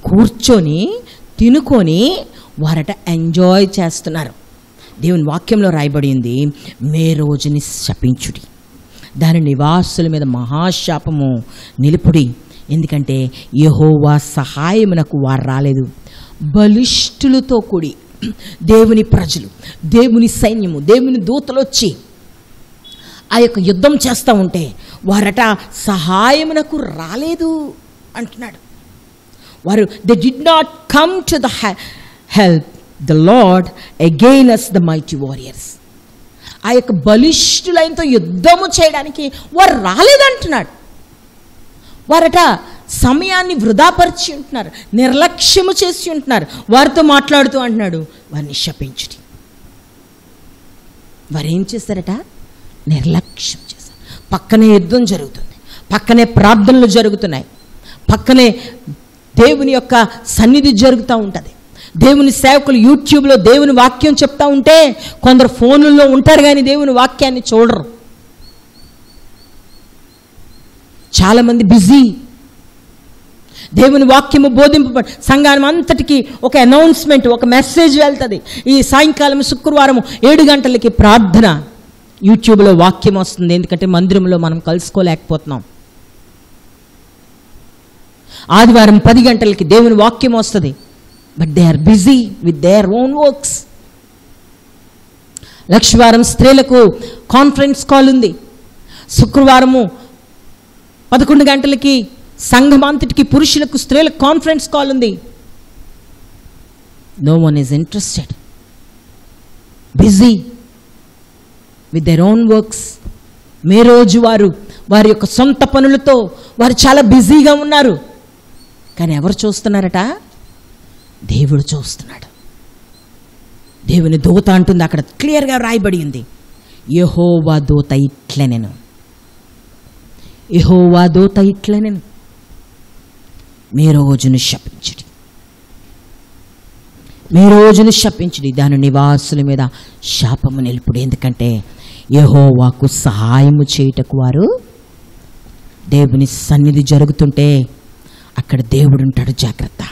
కూర్చొని తినుకొని వారట ఎంజాయ్ చేస్తున్నారు. దేవుని వాక్యంలో రాయబడింది మే రోజుని శపించుడి. దాని నివాసుల మీద మహాశాపము నిలుపుడి. ఎందుకంటే యహోవా సహాయమునకు వారు రాలేదు. బలిష్ఠులతో కూడి దేవుని ప్రజలు దేవుని సైన్యము దేవుని దూతలు వచ్చి ఆ యొక్క యుద్ధం చేస్తూ ఉంటే వారట సహాయమునకు రాలేదు అంటున్నాడు. వారు they did not come to the help the lord against the mighty warriors ఆ యొక్క బలిష్ఠులైనతో యుద్ధము చేయడానికి వారు రాలేదంటున్నాడు వారట సమయాన్ని వృధాపరిచి ఉంటున్నారు నిర్లక్ష్యము చేసి ఉంటున్నారు. వారితో మాట్లాడుతూ అంటున్నాడు వారిని శపించుడి. వారు ఏం చేస్తారట? నిర్లక్ష్యం చేశారు పక్కనే యుద్ధం జరుగుతుంది పక్కనే ప్రార్థనలు జరుగుతున్నాయి పక్కనే దేవుని యొక్క సన్నిధి జరుగుతూ ఉంటుంది. దేవుని సేవకులు యూట్యూబ్లో దేవుని వాక్యం చెప్తా ఉంటే కొందరు ఫోనుల్లో ఉంటారు కానీ దేవుని వాక్యాన్ని చూడరు. చాలామంది బిజీ దేవుని వాక్యము బోధింపబడి సంఘానం అంతటికి ఒక అనౌన్స్మెంట్ ఒక మెసేజ్ వెళ్తుంది. ఈ సాయంకాలం శుక్రవారం ఏడు గంటలకి ప్రార్థన. యూట్యూబ్లో వాక్యం వస్తుంది. ఎందుకంటే మందిరంలో మనం కలుసుకోలేకపోతున్నాం. ఆదివారం పది గంటలకి దేవుని వాక్యం వస్తుంది. But they are busy with their own works లక్షవారం స్త్రీలకు కాన్ఫరెన్స్ కాల్ ఉంది. శుక్రవారము పదకొండు గంటలకి సంఘం అంతటికి పురుషులకు స్త్రీలకు కాన్ఫరెన్స్ కాల్ ఉంది. No one is interested busy with their own works మే రోజు వారు వారి యొక్క సొంత పనులతో వారు చాలా బిజీగా ఉన్నారు. కానీ ఎవరు చూస్తున్నారట? దేవుడు చూస్తున్నాడు. దేవుని దూత అంటుంది అక్కడ క్లియర్గా రాయబడి ఉంది. యహోవా దూత ఇట్లనెను. యహోవా దూత ఇట్లనెను. మీ రోజును శపించుడి మీ రోజును శపించుడి దాని నివాసుల మీద శాపము నిలుపుడు. ఎందుకంటే యహోవాకు సహాయము చేయుటకు వారు దేవుని సన్నిధి జరుగుతుంటే అక్కడ దేవుడు ఉంటాడు జాగ్రత్త.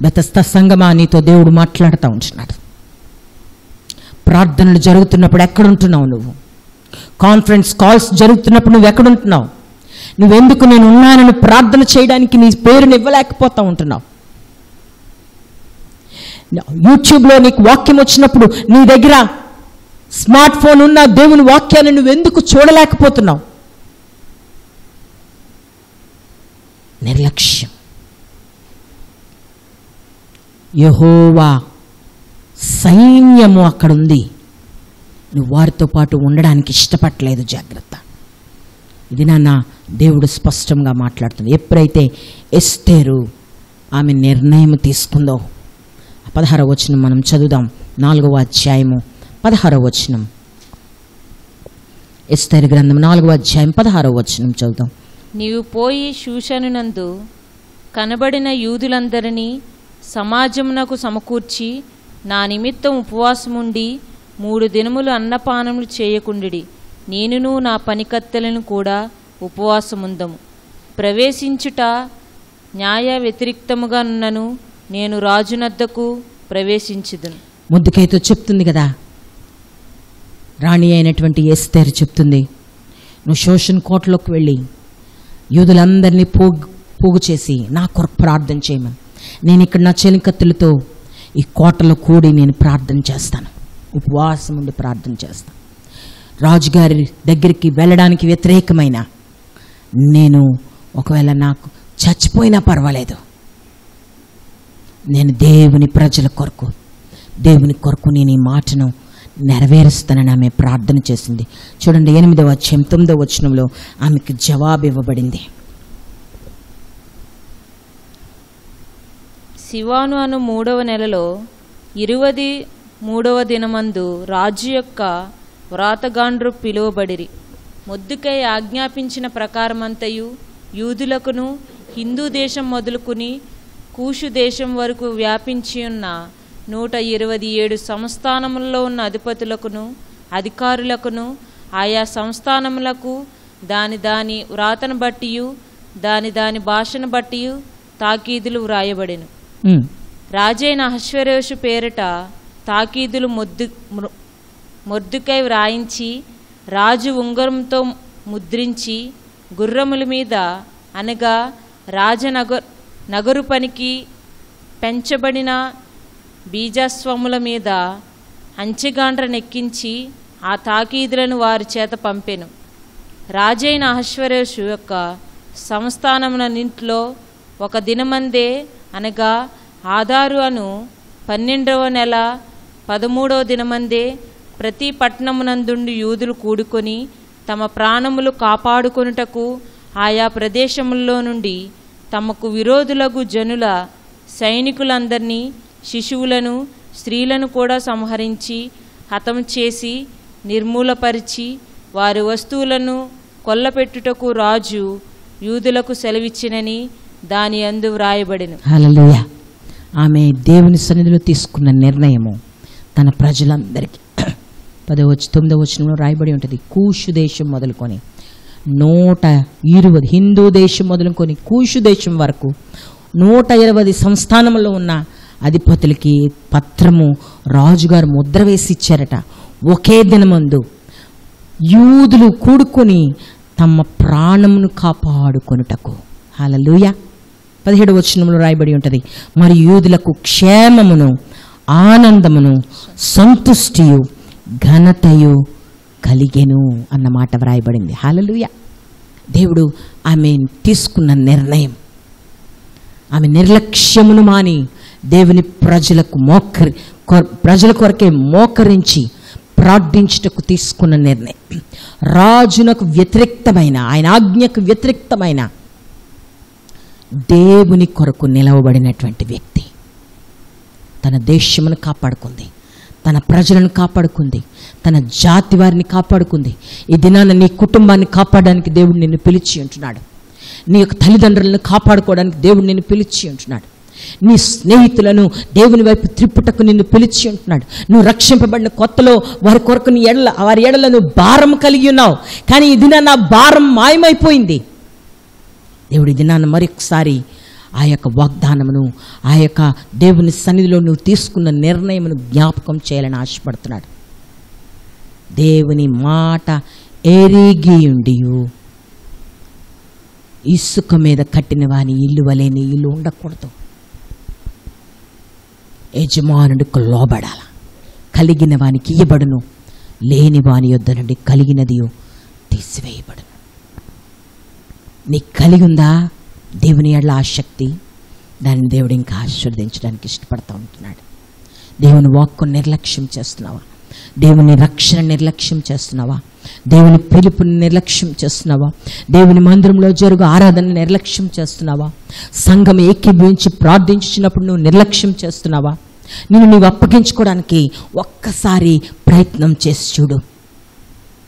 బెతస్త సంగమా నీతో దేవుడు మాట్లాడుతూ ఉంటున్నాడు. ప్రార్థనలు జరుగుతున్నప్పుడు ఎక్కడుంటున్నావు నువ్వు? కాన్ఫరెన్స్ కాల్స్ జరుగుతున్నప్పుడు నువ్వు ఎక్కడుంటున్నావు నువ్వెందుకు నేను ఉన్నానని ప్రార్థన చేయడానికి నీ పేరుని ఇవ్వలేకపోతా ఉంటున్నావు. యూట్యూబ్లో నీకు వాక్యం వచ్చినప్పుడు నీ దగ్గర స్మార్ట్ ఫోన్ ఉన్న దేవుని వాక్యాన్ని నువ్వెందుకు చూడలేకపోతున్నావు? నిర్లక్ష్యం. యహోవా సైన్యము అక్కడ ఉంది నువ్వు వారితో పాటు ఉండడానికి ఇష్టపడలేదు జాగ్రత్త. ఇది నాన్న దేవుడు స్పష్టంగా మాట్లాడుతుంది. ఎప్పుడైతే ఎస్టేరు ఆమె నిర్ణయం తీసుకుందో పదహార వచనం మనం చదువుదాం. నాలుగవ అధ్యాయము పదహార వచనం. ఎస్తేరు గ్రంథం నాలుగవ అధ్యాయం పదహారవ వచనం చదువుదాం. నీవు పోయి శూషనునందు కనబడిన యూదులందరినీ సమాజమునకు సమకూర్చి నా నిమిత్తం ఉపవాసముండి మూడు దినములు అన్నపానములు చేయకుండి నేనును నా పనికత్తెలను కూడా ఉపవాసముందము. ప్రవేశించుట న్యాయ వ్యతిరిక్తముగా ఉన్నను నేను రాజునద్దకు ప్రవేశించుదును. ముద్దుకైతో చెప్తుంది కదా? రాణి అయినటువంటి ఎస్తేరు చెప్తుంది నువ్వు శోషన్ కోటలోకి వెళ్ళి యూదులందరినీ పోగు పోగు చేసి నా కొరకు ప్రార్థన చేయమని. నేను ఇక్కడ నా చెలికత్తులతో ఈ కోటలో కూడి నేను ప్రార్థన చేస్తాను. ఉపవాసం ఉండి ప్రార్థన చేస్తాను. రాజుగారి దగ్గరికి వెళ్ళడానికి వ్యతిరేకమైన నేను ఒకవేళ నాకు చచ్చిపోయినా పర్వాలేదు. నేను దేవుని ప్రజల కొరకు దేవుని కొరకు నేను ఈ మాటను నెరవేరుస్తానని ఆమె ప్రార్థన చేసింది. చూడండి ఎనిమిదవ వచ్చం తొమ్మిదవ వచనంలో ఆమెకు జవాబు ఇవ్వబడింది. శివాను అను మూడవ నెలలో ఇరువది మూడవ దినమందు రాజు యొక్క వ్రాతగాండ్రు పిలువబడిరి. మొద్దుకై ఆజ్ఞాపించిన ప్రకారమంతయు యూదులకును హిందూ దేశం మొదలుకుని కూషు దేశం వరకు వ్యాపించి ఉన్న నూట ఇరవై ఏడు సంస్థానములలో ఉన్న అధిపతులకును అధికారులకును ఆయా సంస్థానములకు దాని దాని వ్రాతను బట్టియు దాని దాని భాషను బట్టియు తాకీదులు వ్రాయబడెను. రాజైన అహశ్వరోషు పేరిట తాకీదులు మొద్దు మొద్దుకై వ్రాయించి రాజు ఉంగరంతో ముద్రించి గుర్రముల మీద అనగా రాజనగర్ నగరు పనికి పెంచబడిన బీజస్వముల మీద అంచెగాండ్రనెక్కించి ఆ తాకీదులను వారి చేత పంపెను. రాజైన అహశ్వరేషు యొక్క సంస్థానమునన్నింటిలో ఒక దినమందే అనగా ఆధారు అను పన్నెండవ నెల పదమూడవ దినమందే ప్రతి పట్టణమునందుండి యూదులు కూడుకొని తమ ప్రాణములు కాపాడుకొనుటకు ఆయా ప్రదేశముల్లో నుండి తమకు విరోధులకు జనుల సైనికులందరినీ శిశువులను స్త్రీలను కూడా సంహరించి హతం చేసి నిర్మూలపరిచి వారి వస్తువులను కొల్లపెట్టుటకు రాజు యూదులకు సెలవిచ్చినని దాని అందు వ్రాయబడిను. ఆమె దేవుని సన్నిధిలో తీసుకున్న నిర్ణయము తన ప్రజలందరికీ. పదో వచ్చి తొమ్మిదవ వచనంలో రాయబడి ఉంటుంది. కూషు దేశం మొదలుకొని నూట ఇరవై హిందూ దేశం మొదలుకొని కూషు దేశం వరకు నూట ఇరవై సంస్థానంలో ఉన్న అధిపతులకి పత్రము రాజుగారు ముద్ర వేసి ఇచ్చారట. ఒకే దినమందు యూదులు కూడుకొని తమ ప్రాణమును కాపాడుకొనుటకు. హలలుయ పదిహేడు వచనంలో రాయబడి ఉంటుంది. మరి యూదులకు క్షేమమును ఆనందమును సంతుష్టియు ఘనతయు కలిగెను అన్నమాట వ్రాయబడింది. హాలలుయ. దేవుడు ఆమె తీసుకున్న నిర్ణయం. ఆమె నిర్లక్ష్యమును మాని దేవుని ప్రజలకు మోకరి ప్రజల కొరకే మోకరించి ప్రార్థించుటకు తీసుకున్న నిర్ణయం. రాజునకు వ్యతిరేక్తమైన ఆయన ఆజ్ఞకు వ్యతిరేక్తమైన దేవుని కొరకు నిలవబడినటువంటి వ్యక్తి తన దేశమును కాపాడుకుంది. తన ప్రజలను కాపాడుకుంది. తన జాతి వారిని కాపాడుకుంది. ఈ దినాన నీ కుటుంబాన్ని కాపాడడానికి దేవుడు నిన్ను పిలిచి ఉంటున్నాడు. నీ యొక్క తల్లిదండ్రులను కాపాడుకోవడానికి దేవుడు నిన్ను పిలిచి ఉంటున్నాడు. నీ స్నేహితులను దేవుని వైపు త్రిప్పుటకు నిన్ను పిలిచి ఉంటున్నాడు. నువ్వు రక్షింపబడిన కొత్తలో వారి కొరకు నీ ఎడల వారి ఎడల నువ్వు భారం కలిగి ఉన్నావు. కానీ ఈ దినాన భారం మాయమైపోయింది. దేవుడి దినాన మరొకసారి ఆ యొక్క వాగ్దానమును ఆ యొక్క దేవుని సన్నిధిలో నువ్వు తీసుకున్న నిర్ణయమును జ్ఞాపకం చేయాలని ఆశపడుతున్నాడు. దేవుని మాట ఎరిగి ఉండియు ఇసుక మీద కట్టిన వాని ఇల్లు వలేని ఇల్లు ఉండకూడదు. యజమానుడికి లోబడాల. కలిగిన వానికి ఇయ్యబడును లేని వాని యొద్ద నుండి కలిగినది తీసివేయబడును. నీకు కలిగి ఉందా? దేవుని ఎడల ఆసక్తి దాన్ని దేవుడు ఇంకా ఆశీర్వదించడానికి ఇష్టపడతా ఉంటున్నాడు. దేవుని వాక్కు నిర్లక్ష్యం చేస్తున్నావా? దేవుని రక్షణ నిర్లక్ష్యం చేస్తున్నావా? దేవుని పిలుపుని నిర్లక్ష్యం చేస్తున్నావా? దేవుని మందిరంలో జరుగు ఆరాధన నిర్లక్ష్యం చేస్తున్నావా? సంఘం ఏకీభవించి ప్రార్థించినప్పుడు నువ్వు నిర్లక్ష్యం చేస్తున్నావా? నేను నీవు అప్పగించుకోవడానికి ఒక్కసారి ప్రయత్నం చేసి చూడు.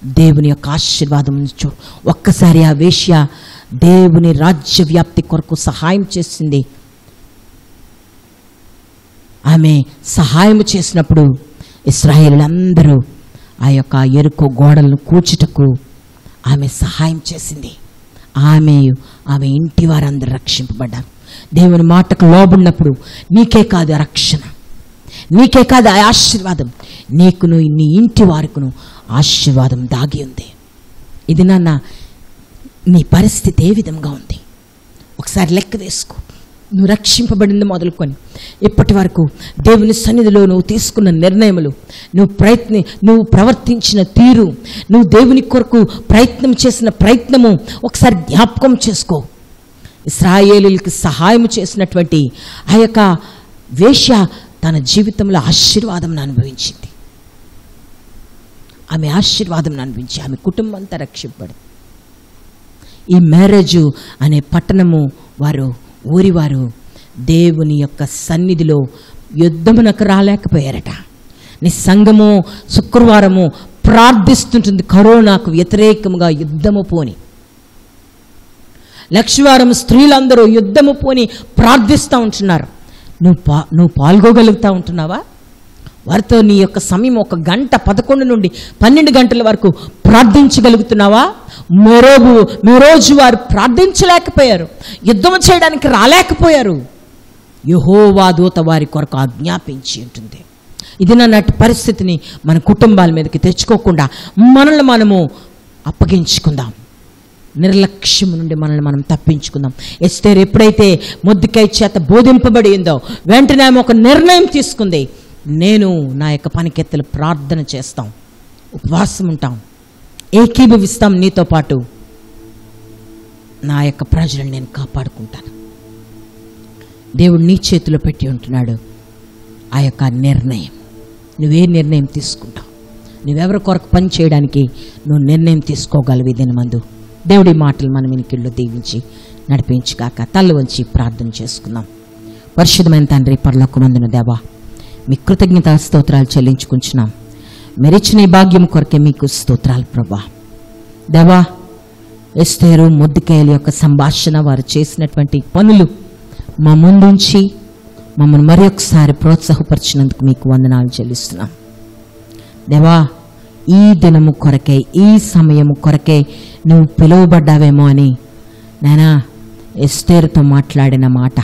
దేవుని యొక్క ఆశీర్వాదం చూడు. ఒక్కసారి ఆ వేష్య దేవుని రాజ్య వ్యాప్తి కొరకు సహాయం చేసింది. ఆమె సహాయం చేసినప్పుడు ఇస్రాయేలందరూ ఆ యొక్క ఎరుకు గోడలను కూర్చుటకు ఆమె సహాయం చేసింది. ఆమె ఆమె ఇంటి వారందరూ రక్షింపబడ్డారు. దేవుని మాటకు లోబడినప్పుడు నీకే కాదు రక్షణ నీకే కాదు ఆశీర్వాదం నీకును నీ ఇంటి వారికును ఆశీర్వాదం దాగి ఉంది. ఇది నాన్న నీ పరిస్థితి ఏ విధంగా ఉంది? ఒకసారి లెక్క వేసుకో. నువ్వు రక్షింపబడింది మొదలుకొని. ఇప్పటి వరకు దేవుని సన్నిధిలో నువ్వు తీసుకున్న నిర్ణయములు నువ్వు ప్రయత్ని నువ్వు ప్రవర్తించిన తీరు నువ్వు దేవుని కొరకు ప్రయత్నం చేసిన ప్రయత్నము ఒకసారి జ్ఞాపకం చేసుకో. ఇస్రాయేలీలకి సహాయం చేసినటువంటి ఆ యొక్క వేష్య తన జీవితంలో ఆశీర్వాదం అనుభవించింది. ఆమె ఆశీర్వాదం అనుభవించి ఆమె కుటుంబం అంతా రక్షింపబడింది. ఈ మ్యారేజ్ అనే పట్టణము వారు ఊరివారు దేవుని యొక్క సన్నిధిలో యుద్ధమునకు రాలేకపోయారట. నీ సంఘము శుక్రవారము ప్రార్థిస్తుంటుంది కరోనాకు వ్యతిరేకముగా యుద్ధము పోని. లక్షవారం స్త్రీలందరూ యుద్ధము పోని ప్రార్థిస్తూ ఉంటున్నారు. నువ్వు పా నువ్వు పాల్గొగలుగుతూ ఉంటున్నావా? వారితో నీ యొక్క సమయం ఒక గంట పదకొండు నుండి పన్నెండు గంటల వరకు ప్రార్థించగలుగుతున్నావా? మరోబు మెరోజు వారు ప్రార్థించలేకపోయారు. యుద్ధం చేయడానికి రాలేకపోయారు. యహోవా దూత వారి కొరకు ఆజ్ఞాపించి ఉంటుంది. ఇది నన్నటి పరిస్థితిని మన కుటుంబాల మీదకి తెచ్చుకోకుండా మనల్ని మనము అప్పగించుకుందాం. నిర్లక్ష్యం నుండి మనల్ని మనం తప్పించుకుందాం. ఎస్తేర్ ఎప్పుడైతే ముద్దుకై చేత బోధింపబడిందో వెంటనే ఆమె ఒక నిర్ణయం తీసుకుంది. నేను నా యొక్క పనికెత్తలు ప్రార్థన చేస్తాం. ఉపవాసం ఉంటాం. ఏకీభవిస్తాం నీతో పాటు. నా యొక్క ప్రజలను నేను కాపాడుకుంటాను. దేవుడు నీ చేతిలో పెట్టి ఉంటున్నాడు. ఆ యొక్క నిర్ణయం. నువ్వే నిర్ణయం తీసుకుంటావు. నువ్వెవరి కొరకు పని చేయడానికి నువ్వు నిర్ణయం తీసుకోగలవి దీని మందు. దేవుడి మాటలు మన ఇనికిళ్ళు దీవించి నడిపించుగాక. తల్లు వంచి ప్రార్థన చేసుకుందాం. పరిశుద్ధమైన తండ్రి పరలోకమందున దేవా మీ కృతజ్ఞత స్తోత్రాలు చెల్లించుకుంటున్నాం. మెరిచిన భాగ్యం కొరకే మీకు స్తోత్రాలు ప్రభా. దేవా ఎస్తేరు ముద్దుకాయల యొక్క సంభాషణ వారు చేసినటువంటి పనులు మా ముందుంచి మమ్మల్ని మరి ఒకసారి ప్రోత్సాహపరిచినందుకు మీకు వందనాలు చెల్లిస్తున్నాం. దేవా ఈ దినము కొరకే ఈ సమయము కొరకే నువ్వు పిలువబడ్డావేమో అని నానా ఎస్తేరుతో మాట్లాడిన మాట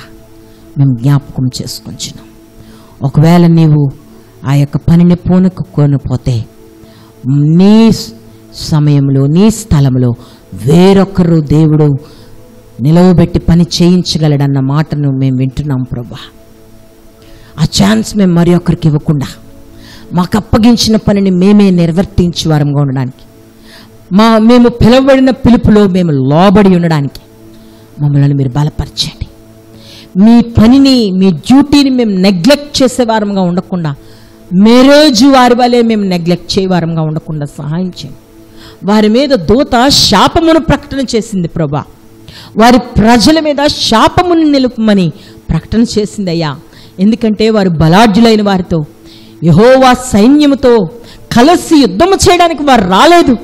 మేము జ్ఞాపకం చేసుకుంటున్నాం ఒకవేళ నీవు ఆ యొక్క పనిని పూనుకోనిపోతే నీ సమయంలో నీ స్థలంలో వేరొకరు దేవుడు నిలవబెట్టి పని చేయించగలడన్న మాటను మేము వింటున్నాం ప్రభా. ఆ ఛాన్స్ మేము మరి ఒకరికి ఇవ్వకుండా మాకు అప్పగించిన పనిని మేమే నిర్వర్తించి వారంగా ఉండడానికి మా మేము పిలువబడిన పిలుపులో మేము లోబడి ఉండడానికి మమ్మల్ని మీరు బలపరచండి. మీ పనిని మీ డ్యూటీని మేము నెగ్లెక్ట్ చేసే వారంగా ఉండకుండా మేరోజు వారి వలె మేము నెగ్లెక్ట్ చేయ వారంగా ఉండకుండా సహాయం చేయండి. వారి మీద దూత శాపమును ప్రకటన చేసింది ప్రభా. వారి ప్రజల మీద శాపమును నిలుపమని ప్రకటన చేసింది అయ్యా. ఎందుకంటే వారు బలాఢ్యులైన వారితో యహోవా సైన్యముతో కలిసి యుద్ధము చేయడానికి వారు రాలేదు.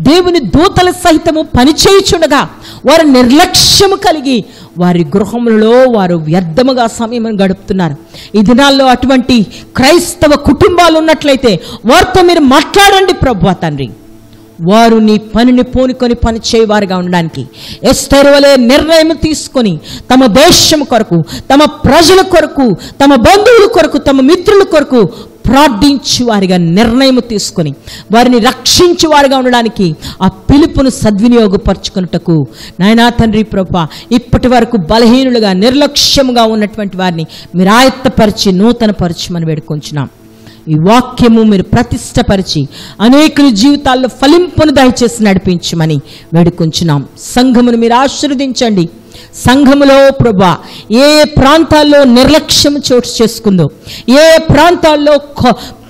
దేవుని దూతల సహితము పనిచేయుచుండగా వారు నిర్లక్ష్యము కలిగి వారి గృహములలో వారు వ్యర్థముగా సమయం గడుపుతున్నారు. ఈ దినాల్లో అటువంటి క్రైస్తవ కుటుంబాలు ఉన్నట్లయితే వారితో మీరు మాట్లాడండి ప్రభు తండ్రి. వారు నీ పనిని పూనుకొని పని చేయవారుగా ఉండడానికి ఎస్తేరు వలె నిర్ణయం తీసుకొని తమ దేశం కొరకు తమ ప్రజల కొరకు తమ బంధువుల కొరకు తమ మిత్రుల కొరకు ప్రార్థించి వారిగా నిర్ణయం తీసుకొని వారిని రక్షించి వారిగా ఉండడానికి ఆ పిలుపును సద్వినియోగపరచుకున్నటకు నాయనా తండ్రి ప్రభ ఇప్పటి వరకు బలహీనులుగా నిర్లక్ష్యముగా ఉన్నటువంటి వారిని మీరు ఆయత్తపరిచి నూతనపరచమని వేడుకొంచున్నాం. ఈ వాక్యము మీరు ప్రతిష్టపరిచి అనేకుల జీవితాల్లో ఫలింపును దయచేసి నడిపించమని వేడుకొంచున్నాం. సంఘమును మీరు ఆశీర్వదించండి. సంఘములో ప్రభా ఏ ప్రాంతాల్లో నిర్లక్ష్యం చోటు చేసుకుందో ఏ ప్రాంతాల్లో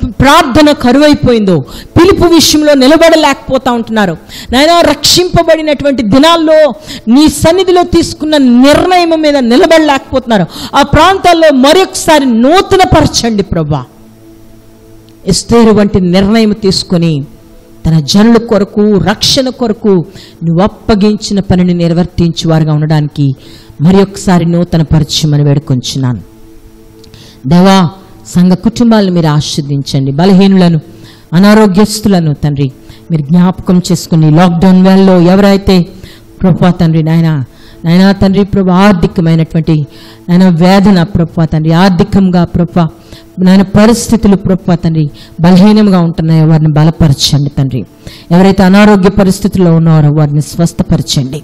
ప్రార్థన కరువైపోయిందో పిలుపు విషయంలో నిలబడలేకపోతా ఉంటున్నారు. నాయన రక్షింపబడినటువంటి దినాల్లో నీ సన్నిధిలో తీసుకున్న నిర్ణయం మీద నిలబడలేకపోతున్నారు. ఆ ప్రాంతాల్లో మరొకసారి నూతనపరచండి ప్రభా. ఎస్తేరు వంటి నిర్ణయం తీసుకొని తన జనుల కొరకు రక్షణ కొరకు నువ్వు అప్పగించిన పనిని నిర్వర్తించి వారుగా ఉండడానికి మరి ఒకసారి నూతన పరిచయమని వేడుకొంచున్నాను. దేవా సంఘ కుటుంబాలను మీరు ఆస్వాదించండి బలహీనులను అనారోగ్యస్తులను తండ్రి మీరు జ్ఞాపకం చేసుకుని లాక్డౌన్ వేళలో ఎవరైతే ప్రభా తండ్రి నాయన నాయన తండ్రి ప్రభు ఆర్థికమైనటువంటి నాయన వేదన ప్రభు తండ్రి ఆర్థికంగా ప్రభు నాయన పరిస్థితులు ప్రభు తండ్రి బలహీనంగా ఉంటున్నాయో వారిని బలపరచండి తండ్రి. ఎవరైతే అనారోగ్య పరిస్థితుల్లో ఉన్నారో వారిని స్వస్థపరచండి.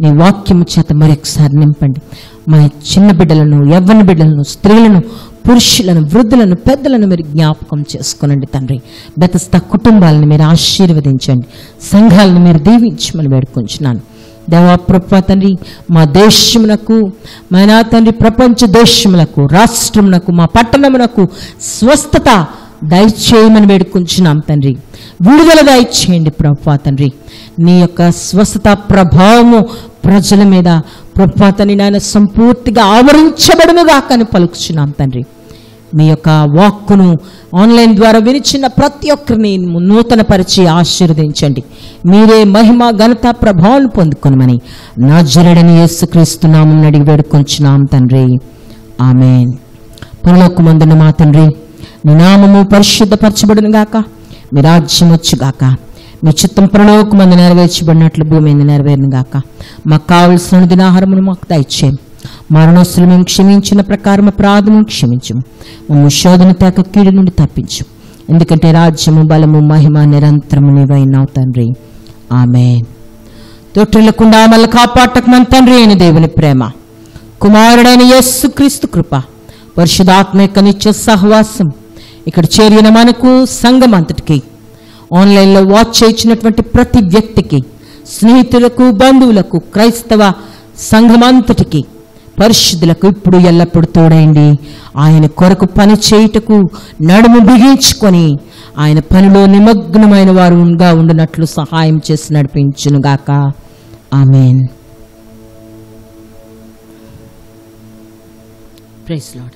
నీ వాక్యము చేత మరొకసారి నింపండి. మా చిన్న బిడ్డలను యవ్వన బిడ్డలను స్త్రీలను పురుషులను వృద్ధులను పెద్దలను మీరు జ్ఞాపకం చేసుకునండి తండ్రి. బెతస్త కుటుంబాలను మీరు ఆశీర్వదించండి. సంఘాలను మీరు దీవించమని వేడుకుంటున్నాను దేవా ప్రభా తండ్రి మా దేశమునకు మా నా తండ్రి ప్రపంచ దేశములకు రాష్ట్రమునకు మా పట్టణమునకు స్వస్థత దయచేయమని వేడుకుంటున్నాం తండ్రి. విడుదల దయచేయండి ప్రభా తండ్రి. నీ యొక్క స్వస్థత ప్రభావము ప్రజల మీద ప్రభా తండ్రి నాయన సంపూర్తిగా ఆవరించబడునుగా కానీ పలుకుచున్నాం తండ్రి. మీ యొక్క వాక్కును ఆన్లైన్ ద్వారా వినిచిన ప్రతి ఒక్కరిని నూతనపరిచి ఆశీర్వదించండి. మీరే మహిమ ఘనత ప్రభావం పొందుకునమని నా జరడని యేసుక్రీస్తున్నామని అడిగి వేడుకొంచున్నాం తండ్రి. ఆమెన్. మందున మా తండ్రి నీ నామము పరిశుద్ధపరచబడును గాక మీ రాజ్యం వచ్చుగాక మీ చిత్తం పరలోకమందు నెరవేర్చబడినట్లు భూమి మీద నెరవేరును గాక మాకు కావలసిన దినాహారమును మాకు దయచేయండి. మరణోస్తులు మేము క్షమించిన ప్రకారం అపరాధము క్షమించము మమ్మ శోధన తేక కీడు నుండి తప్పించు ఎందుకంటే రాజ్యము బలము మహిమ నిరంతరము నీవైనావు తండ్రి ఆమె తొట్టిల్లకుండా మళ్ళీ కాపాటకు మన తండ్రి అయిన దేవుని ప్రేమ కుమారుడైన యస్సు క్రీస్తు కృప పరిశుధాత్మ యొక్క నిత్య సహవాసం ఇక్కడ చేరిన మనకు సంఘం అంతటికి ఆన్లైన్లో వాచ్ చేయించినటువంటి ప్రతి వ్యక్తికి స్నేహితులకు బంధువులకు క్రైస్తవ సంఘమంతటికి పరిశుద్ధులకు ఇప్పుడు ఎల్లప్పుడు తోడైండి. ఆయన కొరకు పని చేయుటకు నడుము బిగించుకొని ఆయన పనిలో నిమగ్నమైన వారుగా ఉండినట్లు సహాయం చేసి నడిపించునుగాక. ఆమెన్. Price lord